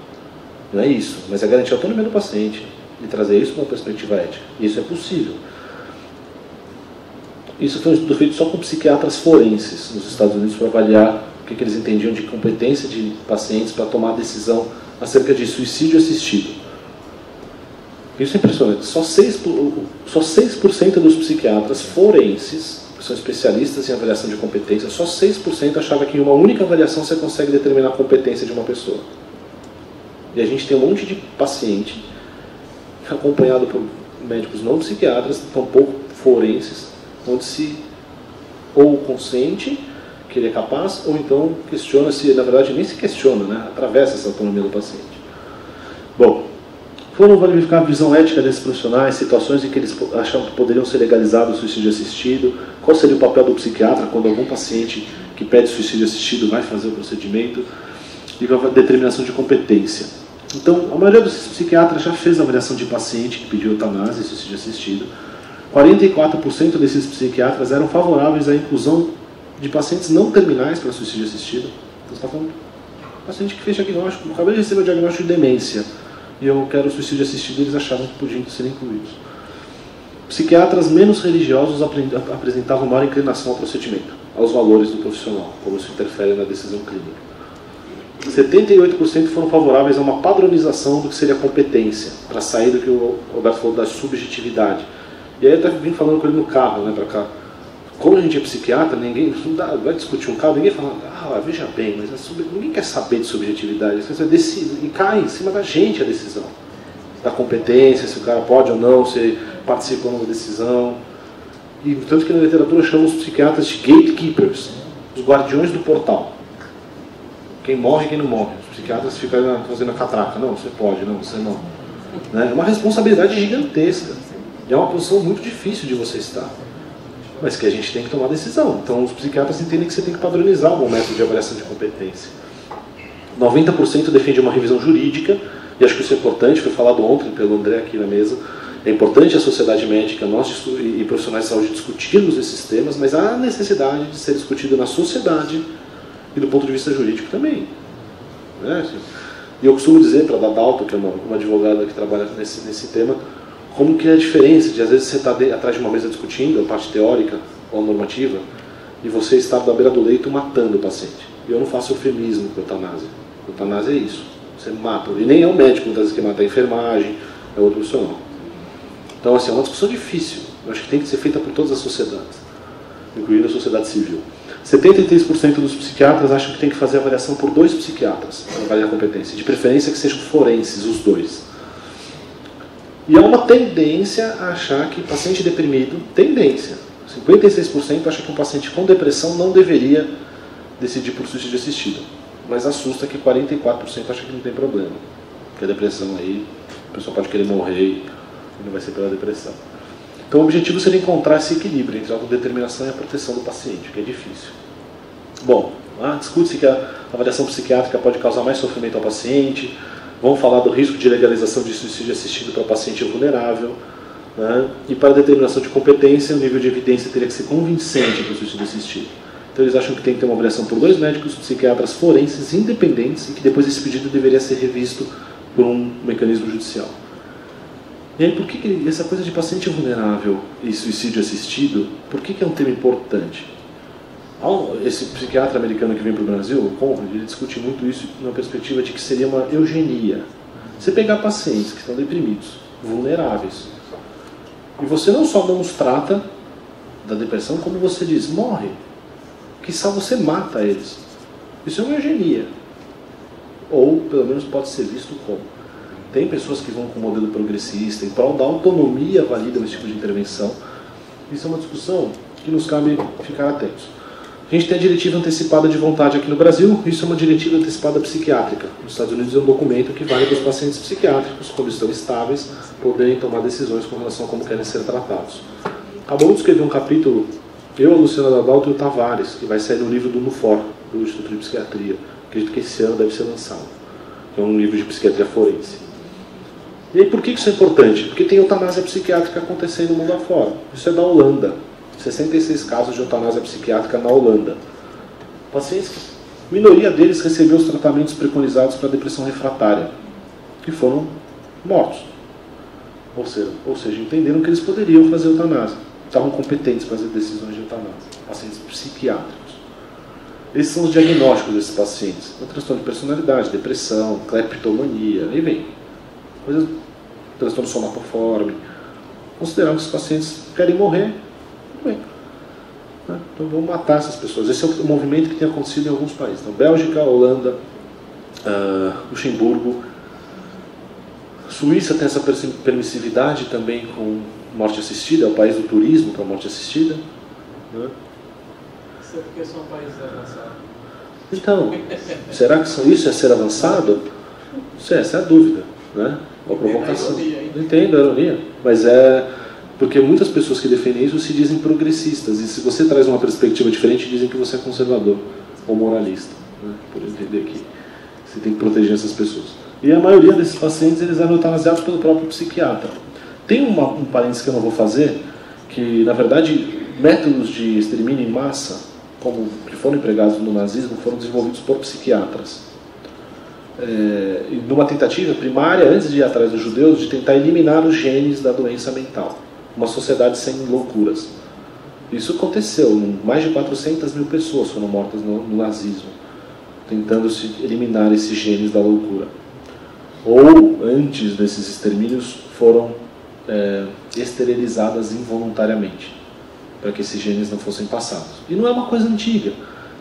Não é isso, mas é garantir a autonomia do paciente e trazer isso para uma perspectiva ética. Isso é possível. Isso foi feito só com psiquiatras forenses nos Estados Unidos para avaliar o que, que eles entendiam de competência de pacientes para tomar decisão acerca de suicídio assistido. Isso é impressionante. Só 6%, só 6 dos psiquiatras forenses, são especialistas em avaliação de competência, só 6% achava que em uma única avaliação você consegue determinar a competência de uma pessoa. E a gente tem um monte de paciente acompanhado por médicos não psiquiatras, tampouco forenses, onde se ou consente que ele é capaz, ou então questiona se, na verdade, nem se questiona, né? atravessa essa autonomia do paciente. Bom, foram verificar a visão ética desses profissionais, situações em que eles achavam que poderiam ser legalizados o suicídio assistido, qual seria o papel do psiquiatra quando algum paciente que pede suicídio assistido vai fazer o procedimento, e a determinação de competência. Então, a maioria dos psiquiatras já fez a avaliação de paciente que pediu eutanásia e suicídio assistido. 44% desses psiquiatras eram favoráveis à inclusão de pacientes não terminais para suicídio assistido. Então, você está falando paciente que fez diagnóstico, acabei de receber o diagnóstico de demência e eu quero suicídio assistido, eles achavam que podiam ser incluídos. Psiquiatras menos religiosos apresentavam maior inclinação ao procedimento, aos valores do profissional, como isso interfere na decisão clínica. 78% foram favoráveis a uma padronização do que seria competência, para sair do que o Roberto falou da subjetividade. E aí eu vim falando com ele no carro, né, para cá. Como a gente é psiquiatra, ninguém dá, vai discutir um carro, ninguém fala, ah, veja bem, mas sub, ninguém quer saber de subjetividade. Você decide, e cai em cima da gente a decisão. Da competência, se o cara pode ou não, se participa de uma decisão. E tanto que na literatura chamam os psiquiatras de gatekeepers, os guardiões do portal. Quem morre e quem não morre. Os psiquiatras ficam fazendo a catraca. Não, você pode, não, você não. Né? É uma responsabilidade gigantesca. E é uma posição muito difícil de você estar. Mas que a gente tem que tomar decisão. Então os psiquiatras entendem que você tem que padronizar algum método de avaliação de competência. 90% defende uma revisão jurídica, e acho que isso é importante, foi falado ontem pelo André aqui na mesa. É importante a sociedade médica, nós e profissionais de saúde discutirmos esses temas, mas há necessidade de ser discutido na sociedade e do ponto de vista jurídico também. Né? E eu costumo dizer para a Dadalto, que é uma, uma, advogada que trabalha nesse, nesse tema, como que é a diferença de às vezes você estar tá atrás de uma mesa discutindo a parte teórica ou normativa e você estar da beira do leito matando o paciente. E eu não faço eufemismo com eutanásia. Eutanásia é isso. Você mata. E nem é o médico muitas vezes que mata, é a enfermagem, é outro profissional. Então, assim, é uma discussão difícil. Eu acho que tem que ser feita por todas as sociedades, incluindo a sociedade civil. 73% dos psiquiatras acham que tem que fazer avaliação por dois psiquiatras para avaliar a competência, de preferência que sejam forenses, os dois. E há uma tendência a achar que paciente deprimido, tendência, 56% acha que um paciente com depressão não deveria decidir por suicídio assistido. Mas assusta que 44% acha que não tem problema. Porque a depressão aí, a pessoa pode querer morrer e não vai ser pela depressão. Então o objetivo seria encontrar esse equilíbrio entre a autodeterminação e a proteção do paciente, que é difícil. Bom, ah, discute-se que a avaliação psiquiátrica pode causar mais sofrimento ao paciente, vamos falar do risco de legalização de suicídio assistido para paciente vulnerável, né? e para a determinação de competência, o nível de evidência teria que ser convincente para o suicídio assistido. Então eles acham que tem que ter uma avaliação por dois médicos psiquiatras forenses independentes e que depois esse pedido deveria ser revisto por um mecanismo judicial. E aí, por que, que essa coisa de paciente vulnerável e suicídio assistido, por que, que é um tema importante? Esse psiquiatra americano que vem para o Brasil, Conrad, ele discute muito isso na perspectiva de que seria uma eugenia. Você pegar pacientes que estão deprimidos, vulneráveis, e você não só não os trata da depressão, como você diz, morre. Que só você mata eles. Isso é uma eugenia. Ou, pelo menos, pode ser visto como. Tem pessoas que vão com o modelo progressista, prol da autonomia valida esse tipo de intervenção. Isso é uma discussão que nos cabe ficar atentos. A gente tem a diretiva antecipada de vontade aqui no Brasil, isso é uma diretiva antecipada psiquiátrica. Nos Estados Unidos é um documento que vale para os pacientes psiquiátricos, quando estão estáveis, poderem tomar decisões com relação a como querem ser tratados. Acabamos de escrever um capítulo, eu, a Luciana Dadalto e o Tavares, que vai sair no livro do NUFOR, do Instituto de Psiquiatria. Acredito que esse ano deve ser lançado. É um livro de psiquiatria forense. E aí, por que isso é importante? Porque tem eutanásia psiquiátrica acontecendo no mundo afora. Isso é da Holanda. 66 casos de eutanásia psiquiátrica na Holanda. Pacientes, a minoria deles recebeu os tratamentos preconizados para depressão refratária, que foram mortos. Ou seja, ou seja, entenderam que eles poderiam fazer eutanásia. Estavam competentes para fazer decisões de eutanásia. Pacientes psiquiátricos. Esses são os diagnósticos desses pacientes. O transtorno de personalidade, depressão, cleptomania, aí vem. Coisas transtorno somatoforme. Considerando que os pacientes querem morrer, tudo bem. Né? Então vamos matar essas pessoas. Esse é o movimento que tem acontecido em alguns países. Então, Bélgica, Holanda, uh, Luxemburgo, Suíça tem essa permissividade também com morte assistida, é o país do turismo para morte assistida. Né? Isso é porque são países avançados. Então, será que isso é ser avançado? Essa é a dúvida, né? Uma provocação. Entendo a ironia, mas é porque muitas pessoas que defendem isso se dizem progressistas e se você traz uma perspectiva diferente dizem que você é conservador ou moralista, né? por entender que você tem que proteger essas pessoas. E a maioria desses pacientes eles eram eutanasiados pelo próprio psiquiatra. Tem uma, um parênteses que eu não vou fazer, que na verdade métodos de extermínio em massa como que foram empregados no nazismo foram desenvolvidos por psiquiatras. É, numa tentativa primária, antes de ir atrás dos judeus, de tentar eliminar os genes da doença mental. Uma sociedade sem loucuras. Isso aconteceu, mais de 400 mil pessoas foram mortas no, no nazismo, tentando se eliminar esses genes da loucura. Ou, antes desses extermínios, foram é, esterilizadas involuntariamente para que esses genes não fossem passados. E não é uma coisa antiga.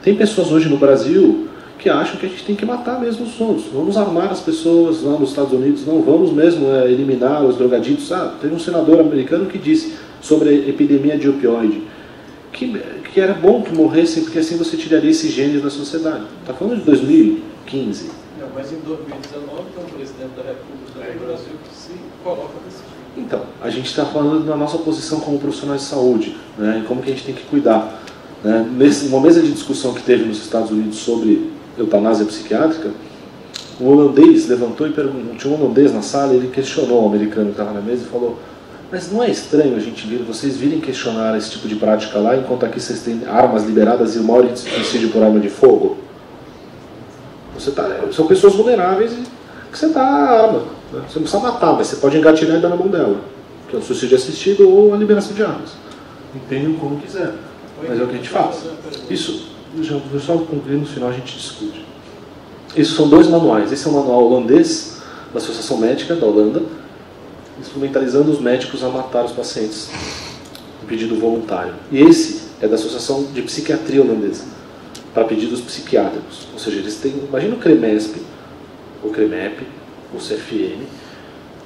Tem pessoas hoje no Brasil que acham que a gente tem que matar mesmo os outros. Vamos armar as pessoas lá nos Estados Unidos, não vamos mesmo é, eliminar os drogaditos. Ah, teve um senador americano que disse sobre a epidemia de opioide que, que era bom que morressem, porque assim você tiraria esses genes da sociedade. Está falando de 2015. Não, mas em 2019 tem um presidente da República do Brasil que se coloca desse jeito. Então, a gente está falando da nossa posição como profissionais de saúde, né, como que a gente tem que cuidar. Né. Nesse, uma mesa de discussão que teve nos Estados Unidos sobre eutanásia psiquiátrica, o holandês levantou e perguntou, tinha um holandês na sala, ele questionou o americano que estava na mesa e falou, mas não é estranho a gente vir, vocês virem questionar esse tipo de prática lá, enquanto aqui vocês têm armas liberadas e o maior suicídio por arma de fogo? Tá, são pessoas vulneráveis que você dá a arma. Né? Você não precisa matar, mas você pode engatilhar e dar na mão dela. Que é o suicídio assistido ou a liberação de armas. Entendam como quiser. Mas é o que a gente faz. Isso, já, só concluir no final a gente discute. Isso são dois manuais. Esse é o manual holandês da Associação Médica da Holanda, instrumentalizando os médicos a matar os pacientes em pedido voluntário. E esse é da Associação de Psiquiatria Holandesa, para pedidos psiquiátricos. Ou seja, eles têm, imagina o CREMESP, o CREMEP, o CFM,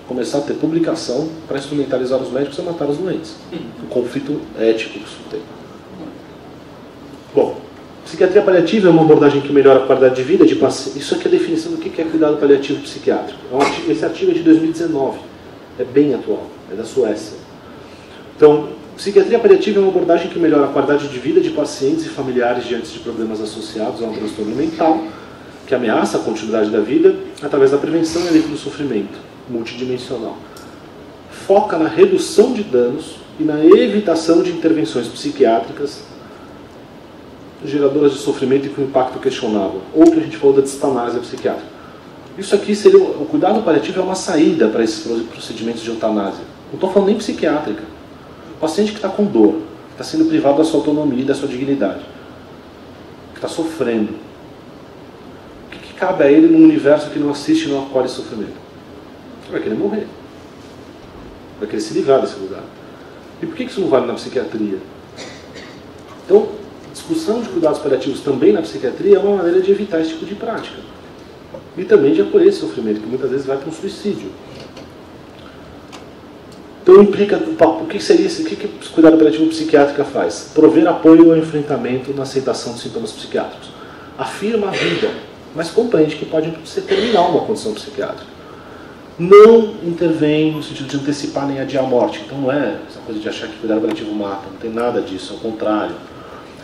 começar a ter publicação para instrumentalizar os médicos e matar os doentes. O conflito ético que isso tem. Bom, psiquiatria paliativa é uma abordagem que melhora a qualidade de vida de pacientes. Isso aqui é a definição do que é cuidado paliativo psiquiátrico. É esse artigo é de 2019, é bem atual, é da Suécia. Então, psiquiatria paliativa é uma abordagem que melhora a qualidade de vida de pacientes e familiares diante de problemas associados a um transtorno mental que ameaça a continuidade da vida através da prevenção e alívio do sofrimento multidimensional. Foca na redução de danos e na evitação de intervenções psiquiátricas geradoras de sofrimento e com impacto questionável, ou que a gente falou da distanásia psiquiátrica. Isso aqui seria o cuidado paliativo é uma saída para esses procedimentos de eutanásia. Não estou falando nem psiquiátrica. O paciente que está com dor, que está sendo privado da sua autonomia e da sua dignidade, que está sofrendo, cabe a ele num universo que não assiste e não acolhe sofrimento? Vai querer morrer. Vai querer se livrar desse lugar. E por que isso não vale na psiquiatria? Então, discussão de cuidados paliativos também na psiquiatria é uma maneira de evitar esse tipo de prática. E também de acolher esse sofrimento, que muitas vezes vai para um suicídio. Então implica o que seria esse, o que, que o cuidado paliativo psiquiátrico faz? Prover apoio ao enfrentamento na aceitação de sintomas psiquiátricos. Afirma a vida, mas compreende que pode ser terminal uma condição psiquiátrica. Não intervém no sentido de antecipar nem adiar a morte. Então não é essa coisa de achar que cuidado paliativo mata, não tem nada disso, ao contrário.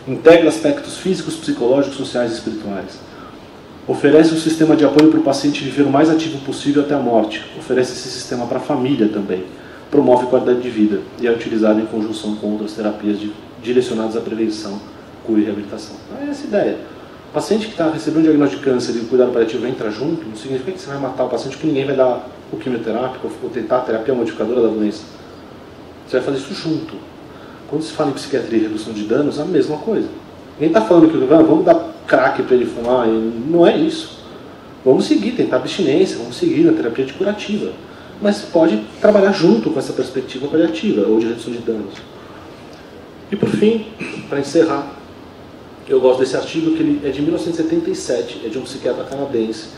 Integra aspectos físicos, psicológicos, sociais e espirituais. Oferece um sistema de apoio para o paciente viver o mais ativo possível até a morte. Oferece esse sistema para a família também. Promove qualidade de vida e é utilizado em conjunção com outras terapias de, direcionadas à prevenção, cura e reabilitação. Então, é essa a ideia. O paciente que está recebendo um diagnóstico de câncer e o cuidado paliativo entra junto, não significa que você vai matar o paciente, que ninguém vai dar o quimioterápico ou tentar a terapia modificadora da doença. Você vai fazer isso junto. Quando se fala em psiquiatria e redução de danos, a mesma coisa. Ninguém está falando que ah, vamos dar crack para ele fumar, não é isso. Vamos seguir, tentar abstinência, vamos seguir na terapia de curativa. mas pode trabalhar junto com essa perspectiva paliativa ou de redução de danos. E por fim, para encerrar, eu gosto desse artigo que ele é de 1977, é de um psiquiatra canadense,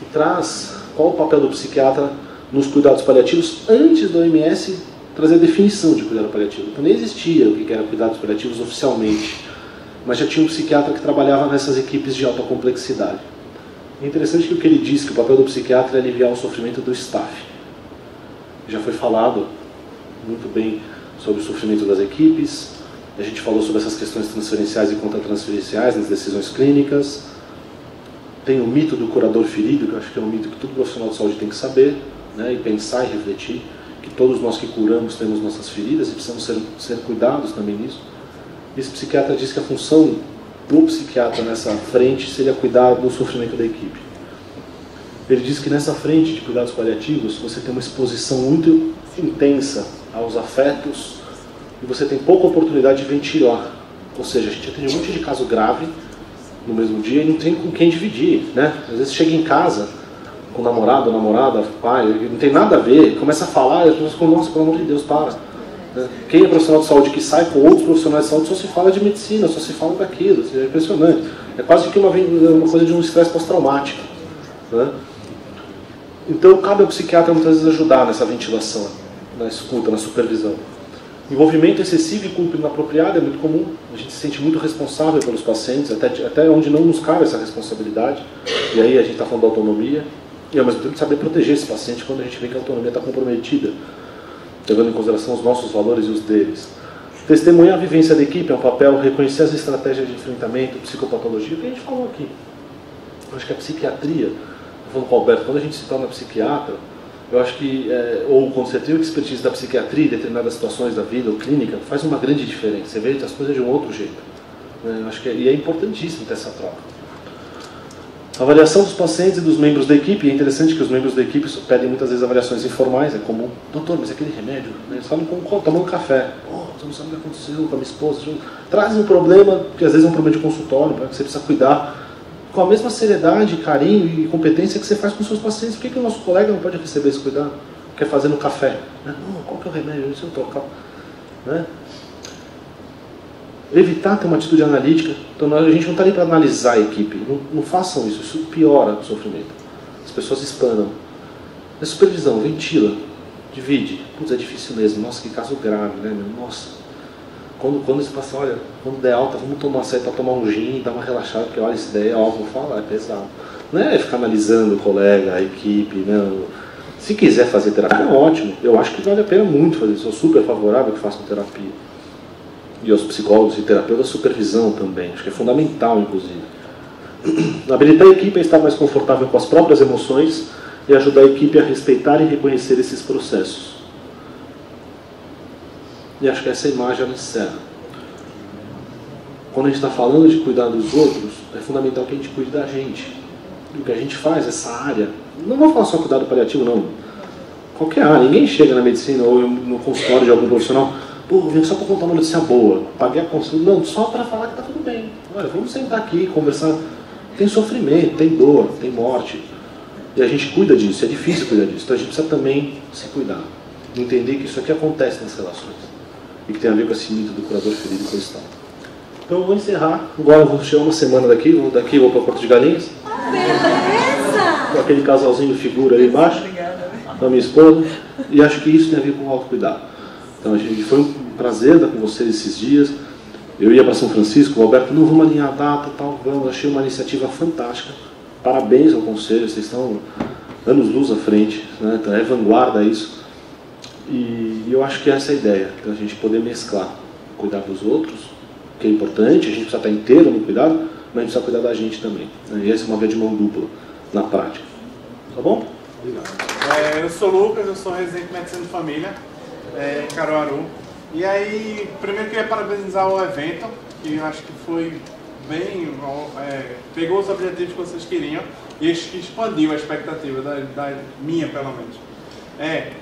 que traz qual o papel do psiquiatra nos cuidados paliativos antes do OMS trazer a definição de cuidado paliativo. Então nem existia o que era cuidados paliativos oficialmente, mas já tinha um psiquiatra que trabalhava nessas equipes de alta complexidade. É interessante que o que ele diz que o papel do psiquiatra é aliviar o sofrimento do staff. Já foi falado muito bem sobre o sofrimento das equipes, a gente falou sobre essas questões transferenciais e contra-transferenciais nas decisões clínicas. Tem o mito do curador ferido, que eu acho que é um mito que todo profissional de saúde tem que saber, né, e pensar e refletir, que todos nós que curamos temos nossas feridas e precisamos ser, ser cuidados também nisso. Esse psiquiatra diz que a função do psiquiatra nessa frente seria cuidar do sofrimento da equipe. Ele diz que nessa frente de cuidados paliativos você tem uma exposição muito intensa aos afetos, e você tem pouca oportunidade de ventilar. Ou seja, a gente atende um monte de caso grave no mesmo dia e não tem com quem dividir, né? Às vezes chega em casa com namorado, namorada, pai, não tem nada a ver, começa a falar e as pessoas falam, nossa, pelo amor de Deus, para. Né? Quem é profissional de saúde que sai com outros profissionais de saúde só se fala de medicina, só se fala daquilo, é impressionante. É quase que uma, uma coisa de um estresse pós-traumático. Né? Então cabe ao psiquiatra muitas vezes ajudar nessa ventilação, na escuta, na supervisão. Envolvimento excessivo e culpa inapropriada é muito comum. A gente se sente muito responsável pelos pacientes, até, até onde não nos cabe essa responsabilidade. E aí a gente está falando da autonomia. E ao mesmo tempo saber proteger esse paciente quando a gente vê que a autonomia está comprometida, levando em consideração os nossos valores e os deles. Testemunhar a vivência da equipe é um papel, reconhecer as estratégias de enfrentamento, psicopatologia, que a gente falou aqui. Eu acho que a psiquiatria, falando com o Alberto, quando a gente se torna psiquiatra, eu acho que, é, ou quando você tem a expertise da psiquiatria em determinadas situações da vida ou clínica, faz uma grande diferença. Você vê as coisas de um outro jeito. Né? Eu acho que é, e é importantíssimo ter essa troca. Avaliação dos pacientes e dos membros da equipe. É interessante que os membros da equipe pedem muitas vezes avaliações informais, é comum. Doutor, mas aquele remédio, né? eles falam como tomando café. Oh, você não sabe o que aconteceu com a minha esposa. Traz um problema, que às vezes é um problema de consultório, que você precisa cuidar com a mesma seriedade, carinho e competência que você faz com seus pacientes. Por que, que o nosso colega não pode receber esse cuidado? Quer fazer no café? Né? Não, qual que é o remédio? Não sei tocar. Né? Evitar ter uma atitude analítica. Então a gente não está ali para analisar a equipe. Não, não, façam isso, isso piora o sofrimento. As pessoas espanam. A supervisão, ventila, divide. Putz, é difícil mesmo. Nossa, que caso grave, né? Nossa, quando, quando esse paciente, olha, quando der alta, vamos tomar sair para tomar um gin, dar uma relaxada, porque olha, isso daí é algo, falar, é pesado. Não é ficar analisando o colega, a equipe, né? Se quiser fazer terapia, é ótimo. Eu acho que vale a pena muito fazer. Sou super favorável que façam terapia. E aos psicólogos e terapeutas, supervisão também. Acho que é fundamental, inclusive. Habilitar a equipe a estar mais confortável com as próprias emoções e ajudar a equipe a respeitar e reconhecer esses processos. E acho que essa imagem ela encerra. Quando a gente está falando de cuidar dos outros, é fundamental que a gente cuide da gente. O que a gente faz, essa área, não vou falar só cuidado paliativo, não. Qualquer área, ninguém chega na medicina ou no consultório de algum profissional, pô, vim só para contar uma notícia boa, paguei a consulta. Não, só para falar que está tudo bem. Olha, vamos sentar aqui, conversar. Tem sofrimento, tem dor, tem morte. E a gente cuida disso, é difícil cuidar disso. Então a gente precisa também se cuidar. Entender que isso aqui acontece nas relações e que tem a ver com esse mito do curador ferido e coisa tal. Então eu vou encerrar. Agora eu vou chegar uma semana daqui, vou daqui vou para Porto de Galinhas. Com aquele casalzinho figura ali embaixo, com a minha esposa. E acho que isso tem a ver com autocuidado. Então a gente foi um prazer estar com vocês esses dias. Eu ia para São Francisco, o Alberto, não vamos alinhar a data, tal, vamos. Achei uma iniciativa fantástica. Parabéns ao conselho, vocês estão anos luz à frente, né? então é vanguarda isso. E eu acho que essa é a ideia, a gente poder mesclar, cuidar dos outros, que é importante, a gente precisa estar inteiro no cuidado, mas a gente precisa cuidar da gente também. Né? E essa é uma via de mão dupla na prática. Tá bom? Obrigado. É, eu sou Lucas, eu sou residente de medicina de família, é, Caruaru. E aí, primeiro queria parabenizar o evento, que eu acho que foi bem. É, pegou os objetivos que vocês queriam e expandiu a expectativa da, da minha, pelo menos. É,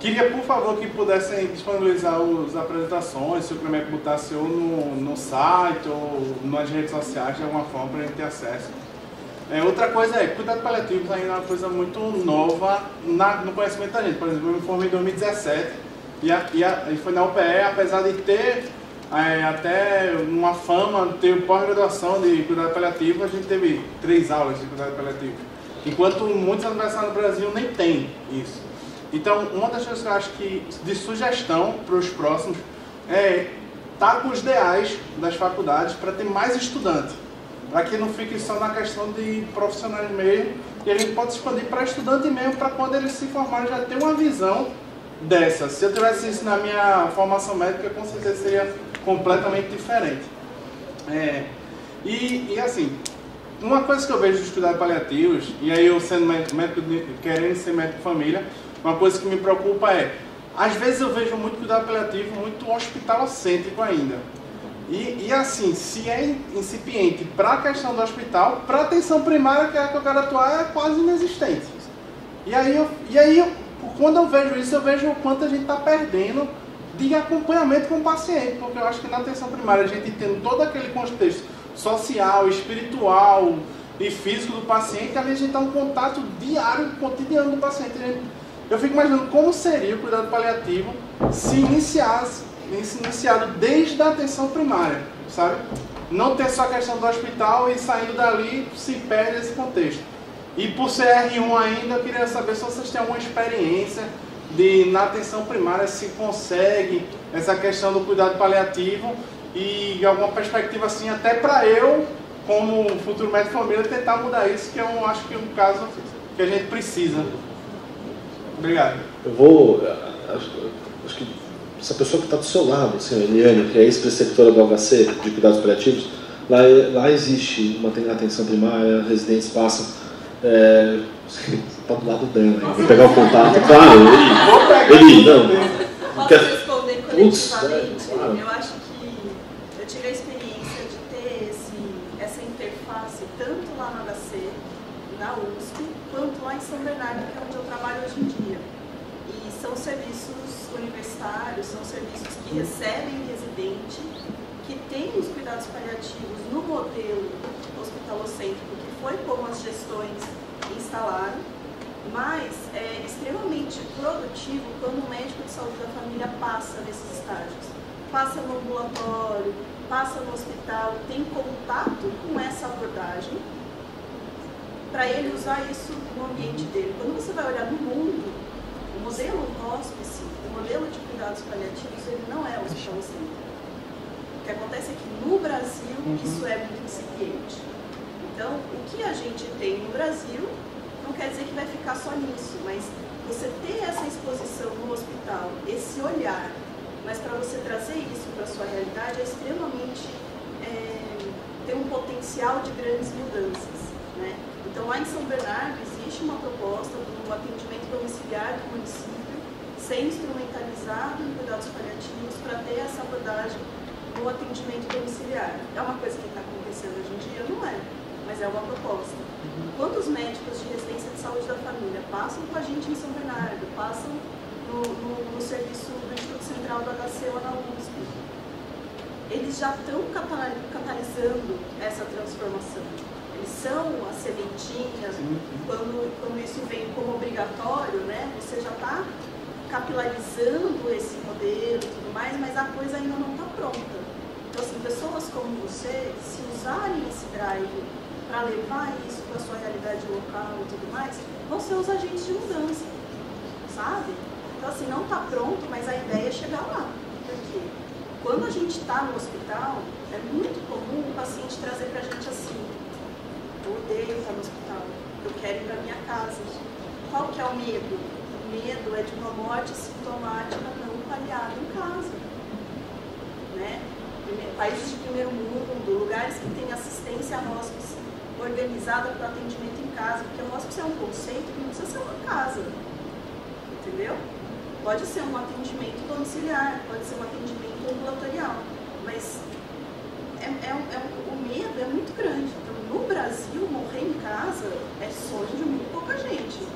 Queria, por favor, que pudessem disponibilizar as apresentações, se o Clemente botasse ou no, no site ou nas redes sociais de alguma forma para a gente ter acesso. É, outra coisa é, cuidado paliativo ainda é uma coisa muito nova na, no conhecimento da gente. Por exemplo, eu me formei em 2017 e, a, e, a, e foi na UPE, apesar de ter é, até uma fama, ter pós-graduação de cuidado paliativo, a gente teve três aulas de cuidado paliativo. Enquanto muitas universidades no Brasil nem tem isso. Então, uma das coisas que eu acho que de sugestão para os próximos é estar tá com os ideais das faculdades para ter mais estudante. Para que não fique só na questão de profissionais mesmo, e a gente pode expandir para estudante mesmo, para quando eles se formarem já ter uma visão dessa. Se eu tivesse isso na minha formação médica, com certeza seria completamente diferente. É, e, e assim, uma coisa que eu vejo dos cuidados paliativos, e aí eu sendo médico, querendo ser médico de família, uma coisa que me preocupa é, às vezes eu vejo muito cuidado paliativo, muito hospitalocêntrico ainda. E, e assim, se é incipiente para a questão do hospital, para a atenção primária, que é a que eu quero atuar, é quase inexistente. E aí, eu, e aí eu, quando eu vejo isso, eu vejo o quanto a gente está perdendo de acompanhamento com o paciente, porque eu acho que na atenção primária a gente tendo todo aquele contexto social, espiritual e físico do paciente, a gente está um contato diário, cotidiano do paciente. Eu fico imaginando como seria o cuidado paliativo se iniciasse, iniciado desde a atenção primária, sabe? Não ter só a questão do hospital e saindo dali se perde esse contexto. E por ser R1 ainda, eu queria saber se vocês têm alguma experiência de na atenção primária se consegue essa questão do cuidado paliativo e alguma perspectiva assim até para eu como futuro médico família tentar mudar isso que eu acho que é um caso que a gente precisa. Obrigado. Eu vou acho, acho que essa pessoa que está do seu lado assim, a Eliane que é ex-preceptora do HC de cuidados paliativos lá, lá existe uma atenção primária residentes passam é, tá do lado dela. Vou pegar o contato. Claro, ele. Ele, não. Posso responder coletivamente? É, eu acho que eu tive a experiência de ter esse, essa interface tanto lá no HC, na USP, quanto lá em São Bernardo, que é onde eu trabalho hoje em dia. E são serviços universitários, são serviços que recebem residente, que têm os cuidados paliativos no modelo hospitalocêntrico, foi como as gestões instalaram, mas é extremamente produtivo quando o médico de saúde da família passa nesses estágios. Passa no ambulatório, passa no hospital, tem contato com essa abordagem para ele usar isso no ambiente dele. Quando você vai olhar no mundo, o modelo hospice, o modelo de cuidados paliativos, ele não é hospitalocêntrico. O que acontece é que no Brasil uhum. isso é muito incipiente. Então, o que a gente tem no Brasil não quer dizer que vai ficar só nisso, mas você ter essa exposição no hospital, esse olhar, mas para você trazer isso para a sua realidade é extremamente. É, tem um potencial de grandes mudanças. Né? Então, lá em São Bernardo, existe uma proposta do atendimento domiciliar do município ser instrumentalizado em cuidados paliativos para ter essa abordagem no atendimento domiciliar. É uma coisa que está acontecendo hoje em dia? Não é, mas é uma proposta. Quantos médicos de residência de saúde da família passam com a gente em São Bernardo, passam no, no, no serviço do Instituto Central do HC lá na USP? Eles já estão catalisando essa transformação. Eles são as sementinhas, quando, quando isso vem como obrigatório, né, você já está capilarizando esse modelo e tudo mais, mas a coisa ainda não está pronta. Então, assim, pessoas como você, se usarem esse drive para levar isso para a sua realidade local e tudo mais, vão ser os agentes de mudança, sabe? Então, assim, não está pronto, mas a ideia é chegar lá. Porque quando a gente está no hospital, é muito comum o paciente trazer para a gente assim, eu odeio estar no hospital, eu quero ir para minha casa. Qual que é o medo? O medo é de uma morte sintomática não paliada em casa. Né? Países de primeiro mundo, lugares que têm assistência a hospice organizada para atendimento em casa, porque o hospice é um conceito que não precisa ser uma casa, entendeu? Pode ser um atendimento domiciliar, pode ser um atendimento ambulatorial, mas é, é, é, o medo é muito grande. Então, no Brasil, morrer em casa é sonho de muito pouca gente.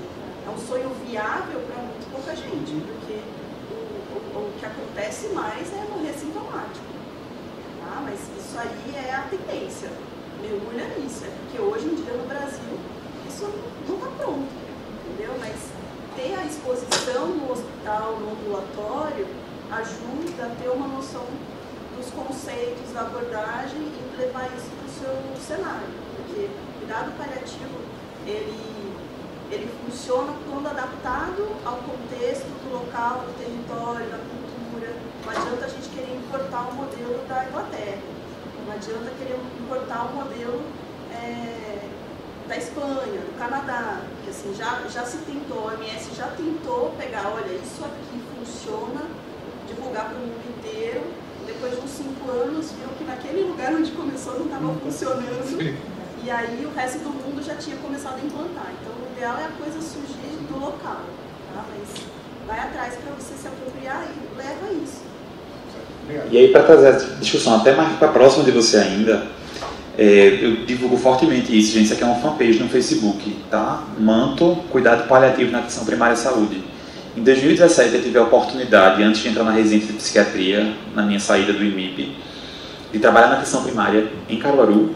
É um sonho viável para muito pouca gente, porque o, o, o, que acontece mais é morrer sintomático. Tá? Mas isso aí é a tendência. Mergulha nisso. É porque hoje em dia no Brasil isso não está pronto, entendeu? Mas ter a exposição no hospital, no ambulatório, ajuda a ter uma noção dos conceitos da abordagem e levar isso para o seu cenário. Porque cuidado paliativo, ele, ele funciona quando adaptado ao contexto do local, do território, da cultura. Não adianta a gente querer importar o modelo da Inglaterra. Não adianta querer importar o modelo é, da Espanha, do Canadá. Que assim, já, já se tentou, a OMS já tentou pegar, olha, isso aqui funciona, divulgar para o mundo inteiro. Depois de uns cinco anos, viu que naquele lugar onde começou não estava funcionando. E aí o resto do mundo já tinha começado a implantar. Então o ideal é a coisa surgir do local. Tá? Mas vai atrás para você se apropriar e leva isso. E aí, para trazer essa discussão até mais para próxima de você ainda, é, eu divulgo fortemente isso, gente. Isso aqui é uma fanpage no Facebook, tá? Manto Cuidado Paliativo na Atenção Primária à Saúde. Em 2017 eu tive a oportunidade, antes de entrar na residência de psiquiatria, na minha saída do IMIP, de trabalhar na atenção primária em Caruaru.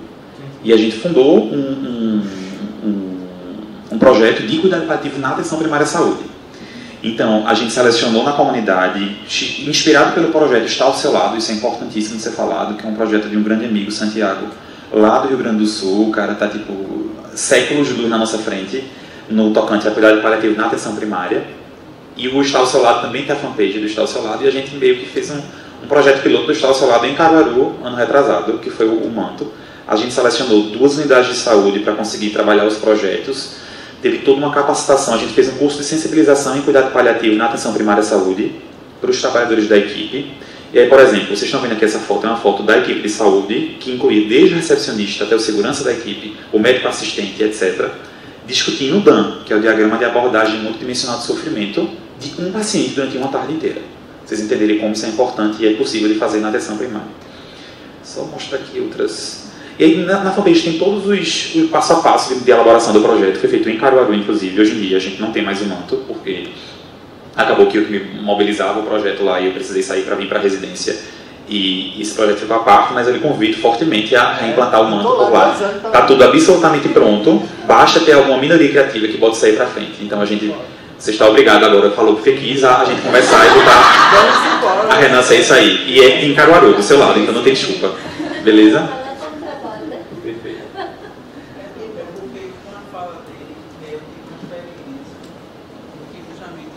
E a gente fundou um, um, um, um projeto de cuidado paliativo na atenção primária à saúde. Então, a gente selecionou na comunidade, inspirado pelo projeto Está ao Seu Lado, isso é importantíssimo de ser falado, que é um projeto de um grande amigo, Santiago, lá do Rio Grande do Sul, o cara está tipo séculos de luz na nossa frente, no tocante a cuidado paliativo na atenção primária. E o Está ao Seu Lado também tem a fanpage do Está ao Seu Lado, e a gente meio que fez um, um projeto piloto do Está ao Seu Lado em Caruaru, ano retrasado, que foi o, o Manto. A gente selecionou duas unidades de saúde para conseguir trabalhar os projetos, teve toda uma capacitação. A gente fez um curso de sensibilização em cuidado paliativo na atenção primária à saúde para os trabalhadores da equipe. E aí, por exemplo, vocês estão vendo aqui essa foto, é uma foto da equipe de saúde, que inclui desde o recepcionista até o segurança da equipe, o médico assistente, etc., discutindo o DAN, que é o diagrama de abordagem multidimensional de sofrimento, de um paciente durante uma tarde inteira. Vocês entenderem como isso é importante e é possível de fazer na atenção primária. Só mostrar aqui outras e aí na, na fanpage tem todos os, o passo a passo de, de, elaboração do projeto. Foi feito em Caruaru, inclusive. Hoje em dia a gente não tem mais o manto, porque acabou que eu que me mobilizava o projeto lá e eu precisei sair para vir para a residência. E esse projeto ficou à parte, mas eu lhe convido fortemente a reimplantar o manto por lá. Está tudo absolutamente pronto, basta ter alguma minoria criativa que pode sair para frente. Então a gente você está obrigado agora, falou porque quis a, a gente conversar e botar a renascer é isso aí. E é em Caruaru, do seu lado, então não tem desculpa. Beleza?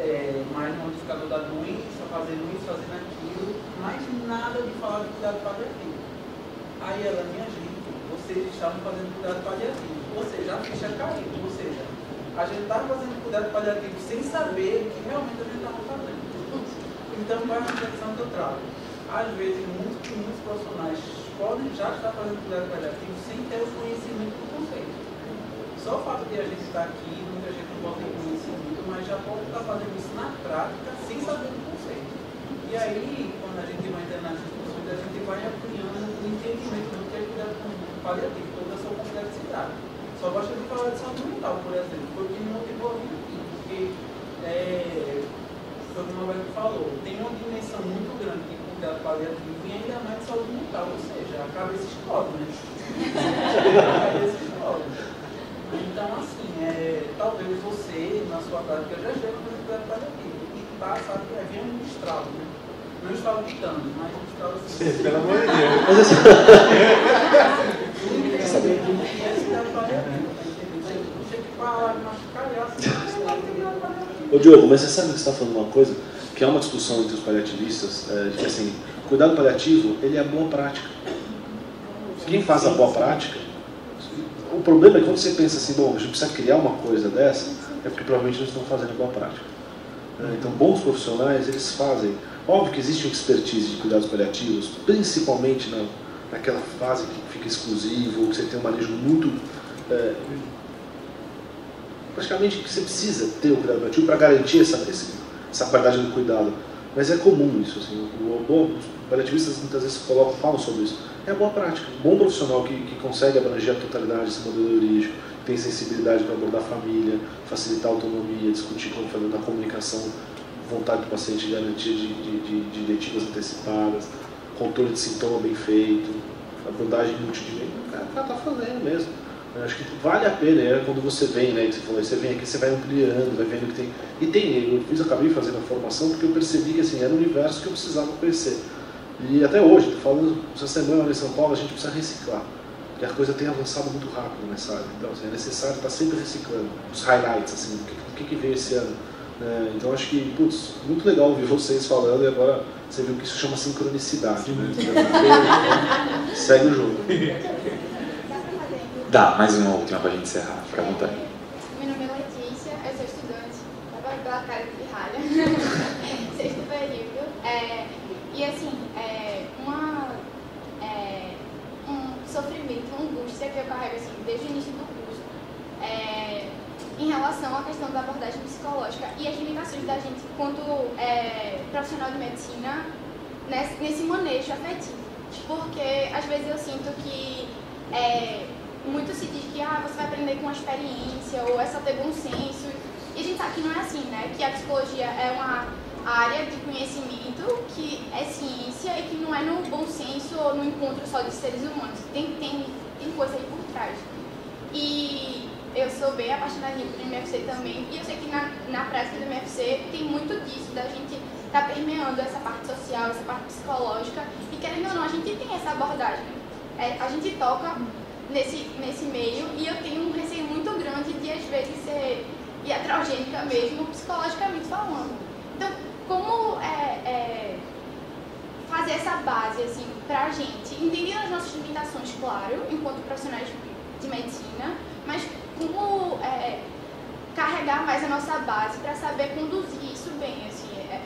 é, mais modificador da doença, fazendo isso, fazendo aquilo, mas nada de falar de cuidado paliativo. Aí ela, minha gente, vocês estavam fazendo cuidado paliativo, ou seja, a ficha caiu, ou seja, a gente estava fazendo cuidado paliativo sem saber o que realmente a gente estava fazendo. Então, qual é a reflexão que eu trago? Às vezes, muitos, muitos profissionais podem já estar fazendo cuidado paliativo sem ter o conhecimento do conceito. Só o fato de a gente estar aqui, muita gente não pode ter conhecimento, mas já pode estar fazendo isso na prática sem saber do conceito. E aí, quando a gente vai entrar nas discussões, a gente vai ampliando o entendimento do que é cuidado paliativo, toda a sua complexidade. Só gosto de falar de saúde mental, por exemplo, foi o que me motivou a vir aqui, porque é, como a Roberto falou, tem uma dimensão muito grande de cuidado paliativo e ainda mais de saúde mental, ou seja, a cabeça explode, né? a cabeça explode. Então, assim, é, talvez você, na sua prática, já esteja fazendo cuidado paliativo e tá, sabe, é bem um estralo, né? Não estralo gritando, mas um estralo assim. Sim, pelo amor de Deus. Mas assim. Que. Ô Diogo, mas você sabe que você está falando uma coisa? Que é uma discussão entre os paliativistas, é, de que assim, cuidado paliativo, ele é boa prática. Quem faz a boa prática, o problema é que quando você pensa assim, bom, a gente precisa criar uma coisa dessa, é porque provavelmente eles estão fazendo boa prática. É, Então, bons profissionais, eles fazem. Óbvio que existe uma expertise de cuidados paliativos, principalmente na, naquela fase que fica exclusivo, que você tem um manejo muito é, praticamente que você precisa ter o cuidado paliativo para garantir essa, essa qualidade do cuidado. Mas é comum isso, assim, o, o, os paliativistas muitas vezes colocam, falam sobre isso. É a boa prática, um bom profissional que, que consegue abranger a totalidade desse modelo jurídico, tem sensibilidade para abordar a família, facilitar a autonomia, discutir como fazer na comunicação, vontade do paciente, garantia de, de, de, de diretivas antecipadas, controle de sintoma bem feito, abordagem multidimensão, o cara está fazendo mesmo. Eu acho que vale a pena, é quando você vem, né, que você falou, você vem aqui, você vai ampliando, vai vendo que tem. E tem, eu fiz, acabei fazendo a formação porque eu percebi que assim, era um universo que eu precisava conhecer. E até hoje, estou falando, essa semana em São Paulo, a gente precisa reciclar. Porque a coisa tem avançado muito rápido nessa área. Então, assim, é necessário estar sempre reciclando. Os highlights, assim, o que, que, que veio esse ano. Né? Então, acho que, putz, muito legal ouvir vocês falando e agora você viu que isso chama sincronicidade. Né? Segue o jogo. Dá, mais uma última para a gente encerrar, fica à vontade. Meu nome é Letícia, eu sou estudante, estava pela cara de pirralha, sexto período. É, e assim, é, uma, é, um sofrimento, uma angústia que eu carrego assim, desde o início do curso, é, em relação à questão da abordagem psicológica e as limitações da gente quanto é, profissional de medicina nesse, nesse manejo afetivo. Porque às vezes eu sinto que é, muito se diz que ah, você vai aprender com a experiência ou é só ter bom senso. E a gente sabe que não é assim, né? Que a psicologia é uma área de conhecimento que é ciência e que não é no bom senso ou no encontro só de seres humanos. Tem, tem, tem coisa aí por trás. E eu sou bem apaixonada por MFC também. E eu sei que na, na prática do MFC tem muito disso, da gente tá permeando essa parte social, essa parte psicológica. E querendo ou não, a gente tem essa abordagem. É, a gente toca nesse, nesse meio e eu tenho um receio muito grande de às vezes ser iatrogênica mesmo, psicologicamente falando. Então, como é, é, fazer essa base assim pra gente, entendendo as nossas limitações, claro, enquanto profissionais de medicina, mas como é, carregar mais a nossa base para saber conduzir isso bem, assim, é,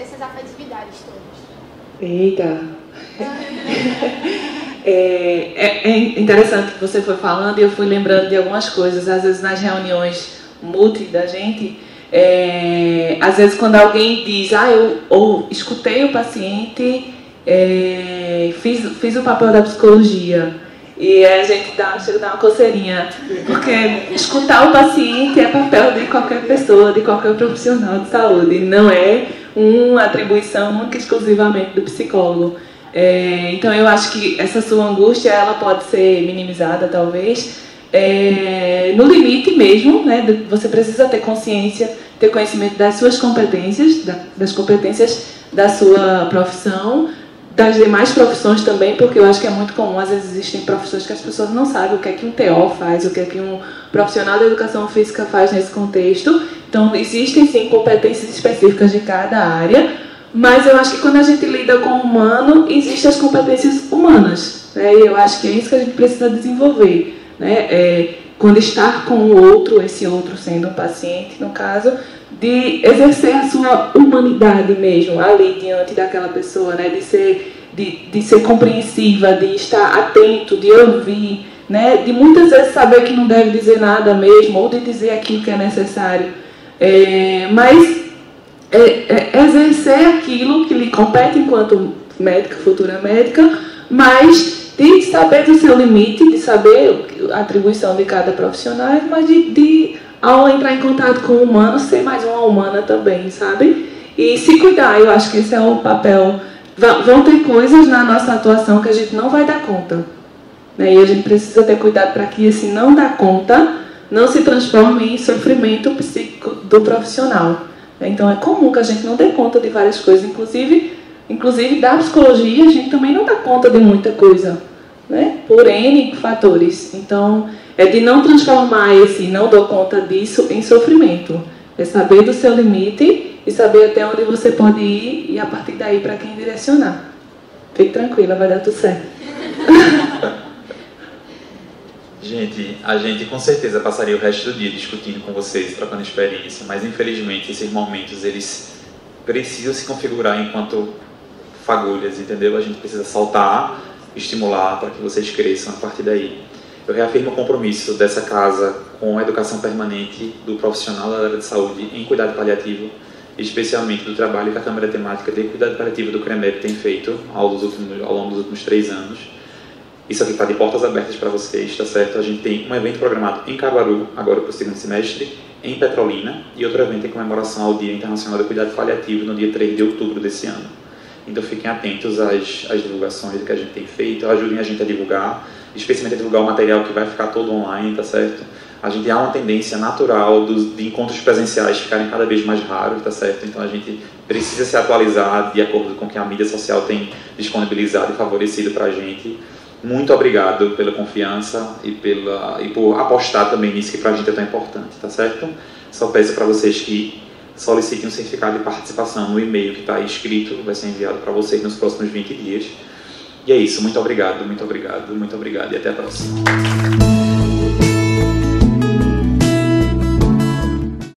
essas afetividades todas. Eita! É, é, é, interessante que você foi falando e eu fui lembrando de algumas coisas. Às vezes nas reuniões multi da gente, é, às vezes quando alguém diz, ah, eu ou escutei o paciente, é, fiz, fiz o papel da psicologia. E a gente dá, chega a dar uma coceirinha. Porque escutar o paciente é papel de qualquer pessoa, de qualquer profissional de saúde. Não é uma atribuição única exclusivamente do psicólogo. É, então eu acho que essa sua angústia ela pode ser minimizada talvez é, no limite mesmo, né? Você precisa ter consciência, ter conhecimento das suas competências, das competências da sua profissão, das demais profissões também, porque eu acho que é muito comum, às vezes existem profissões que as pessoas não sabem o que é que um TO faz, o que é que um profissional da educação física faz nesse contexto. Então, existem sim competências específicas de cada área, mas eu acho que quando a gente lida com o humano, existem as competências humanas. Né? E eu acho que é isso que a gente precisa desenvolver. Né? É, quando estar com o outro, esse outro sendo um paciente, no caso, de exercer a sua humanidade mesmo ali diante daquela pessoa, né? de, ser, de, de ser compreensiva, de estar atento, de ouvir, né? de muitas vezes saber que não deve dizer nada mesmo, ou de dizer aquilo que é necessário. É, mas é, é exercer aquilo que lhe compete enquanto médica, futura médica, mas de saber do seu limite, de saber a atribuição de cada profissional, mas de, de ao entrar em contato com o humano, ser mais uma humana também, sabe? E se cuidar, eu acho que esse é o papel. Vão ter coisas na nossa atuação que a gente não vai dar conta. Né? E a gente precisa ter cuidado para que esse não dar conta não se transforme em sofrimento psíquico do profissional. Então é comum que a gente não dê conta de várias coisas, inclusive, inclusive da psicologia a gente também não dá conta de muita coisa, né? Por N fatores. Então é de não transformar esse não dou conta disso em sofrimento. É saber do seu limite e saber até onde você pode ir e a partir daí para quem direcionar. Fique tranquila, vai dar tudo certo. Gente, a gente com certeza passaria o resto do dia discutindo com vocês, trocando experiência, mas infelizmente esses momentos eles precisam se configurar enquanto fagulhas, entendeu? A gente precisa saltar, estimular para que vocês cresçam a partir daí. Eu reafirmo o compromisso dessa casa com a educação permanente do profissional da área de saúde em cuidado paliativo, especialmente do trabalho que a Câmara Temática de Cuidado Paliativo do CREMEP tem feito ao, últimos, ao longo dos últimos três anos. Isso aqui está de portas abertas para vocês, tá certo? A gente tem um evento programado em Caruaru, agora para o segundo semestre, em Petrolina, e outro evento em comemoração ao Dia Internacional do Cuidado Paliativo, no dia 3 de outubro desse ano. Então fiquem atentos às, às divulgações que a gente tem feito, ajudem a gente a divulgar, especialmente a divulgar o material que vai ficar todo online, tá certo? A gente há uma tendência natural dos, de encontros presenciais ficarem cada vez mais raros, tá certo? Então a gente precisa se atualizar de acordo com o que a mídia social tem disponibilizado e favorecido para a gente. Muito obrigado pela confiança e, pela, e por apostar também nisso que para a gente é tão importante, tá certo? Só peço para vocês que solicitem um certificado de participação no e-mail que está aí escrito, vai ser enviado para vocês nos próximos 20 dias. E é isso, muito obrigado, muito obrigado, muito obrigado e até a próxima.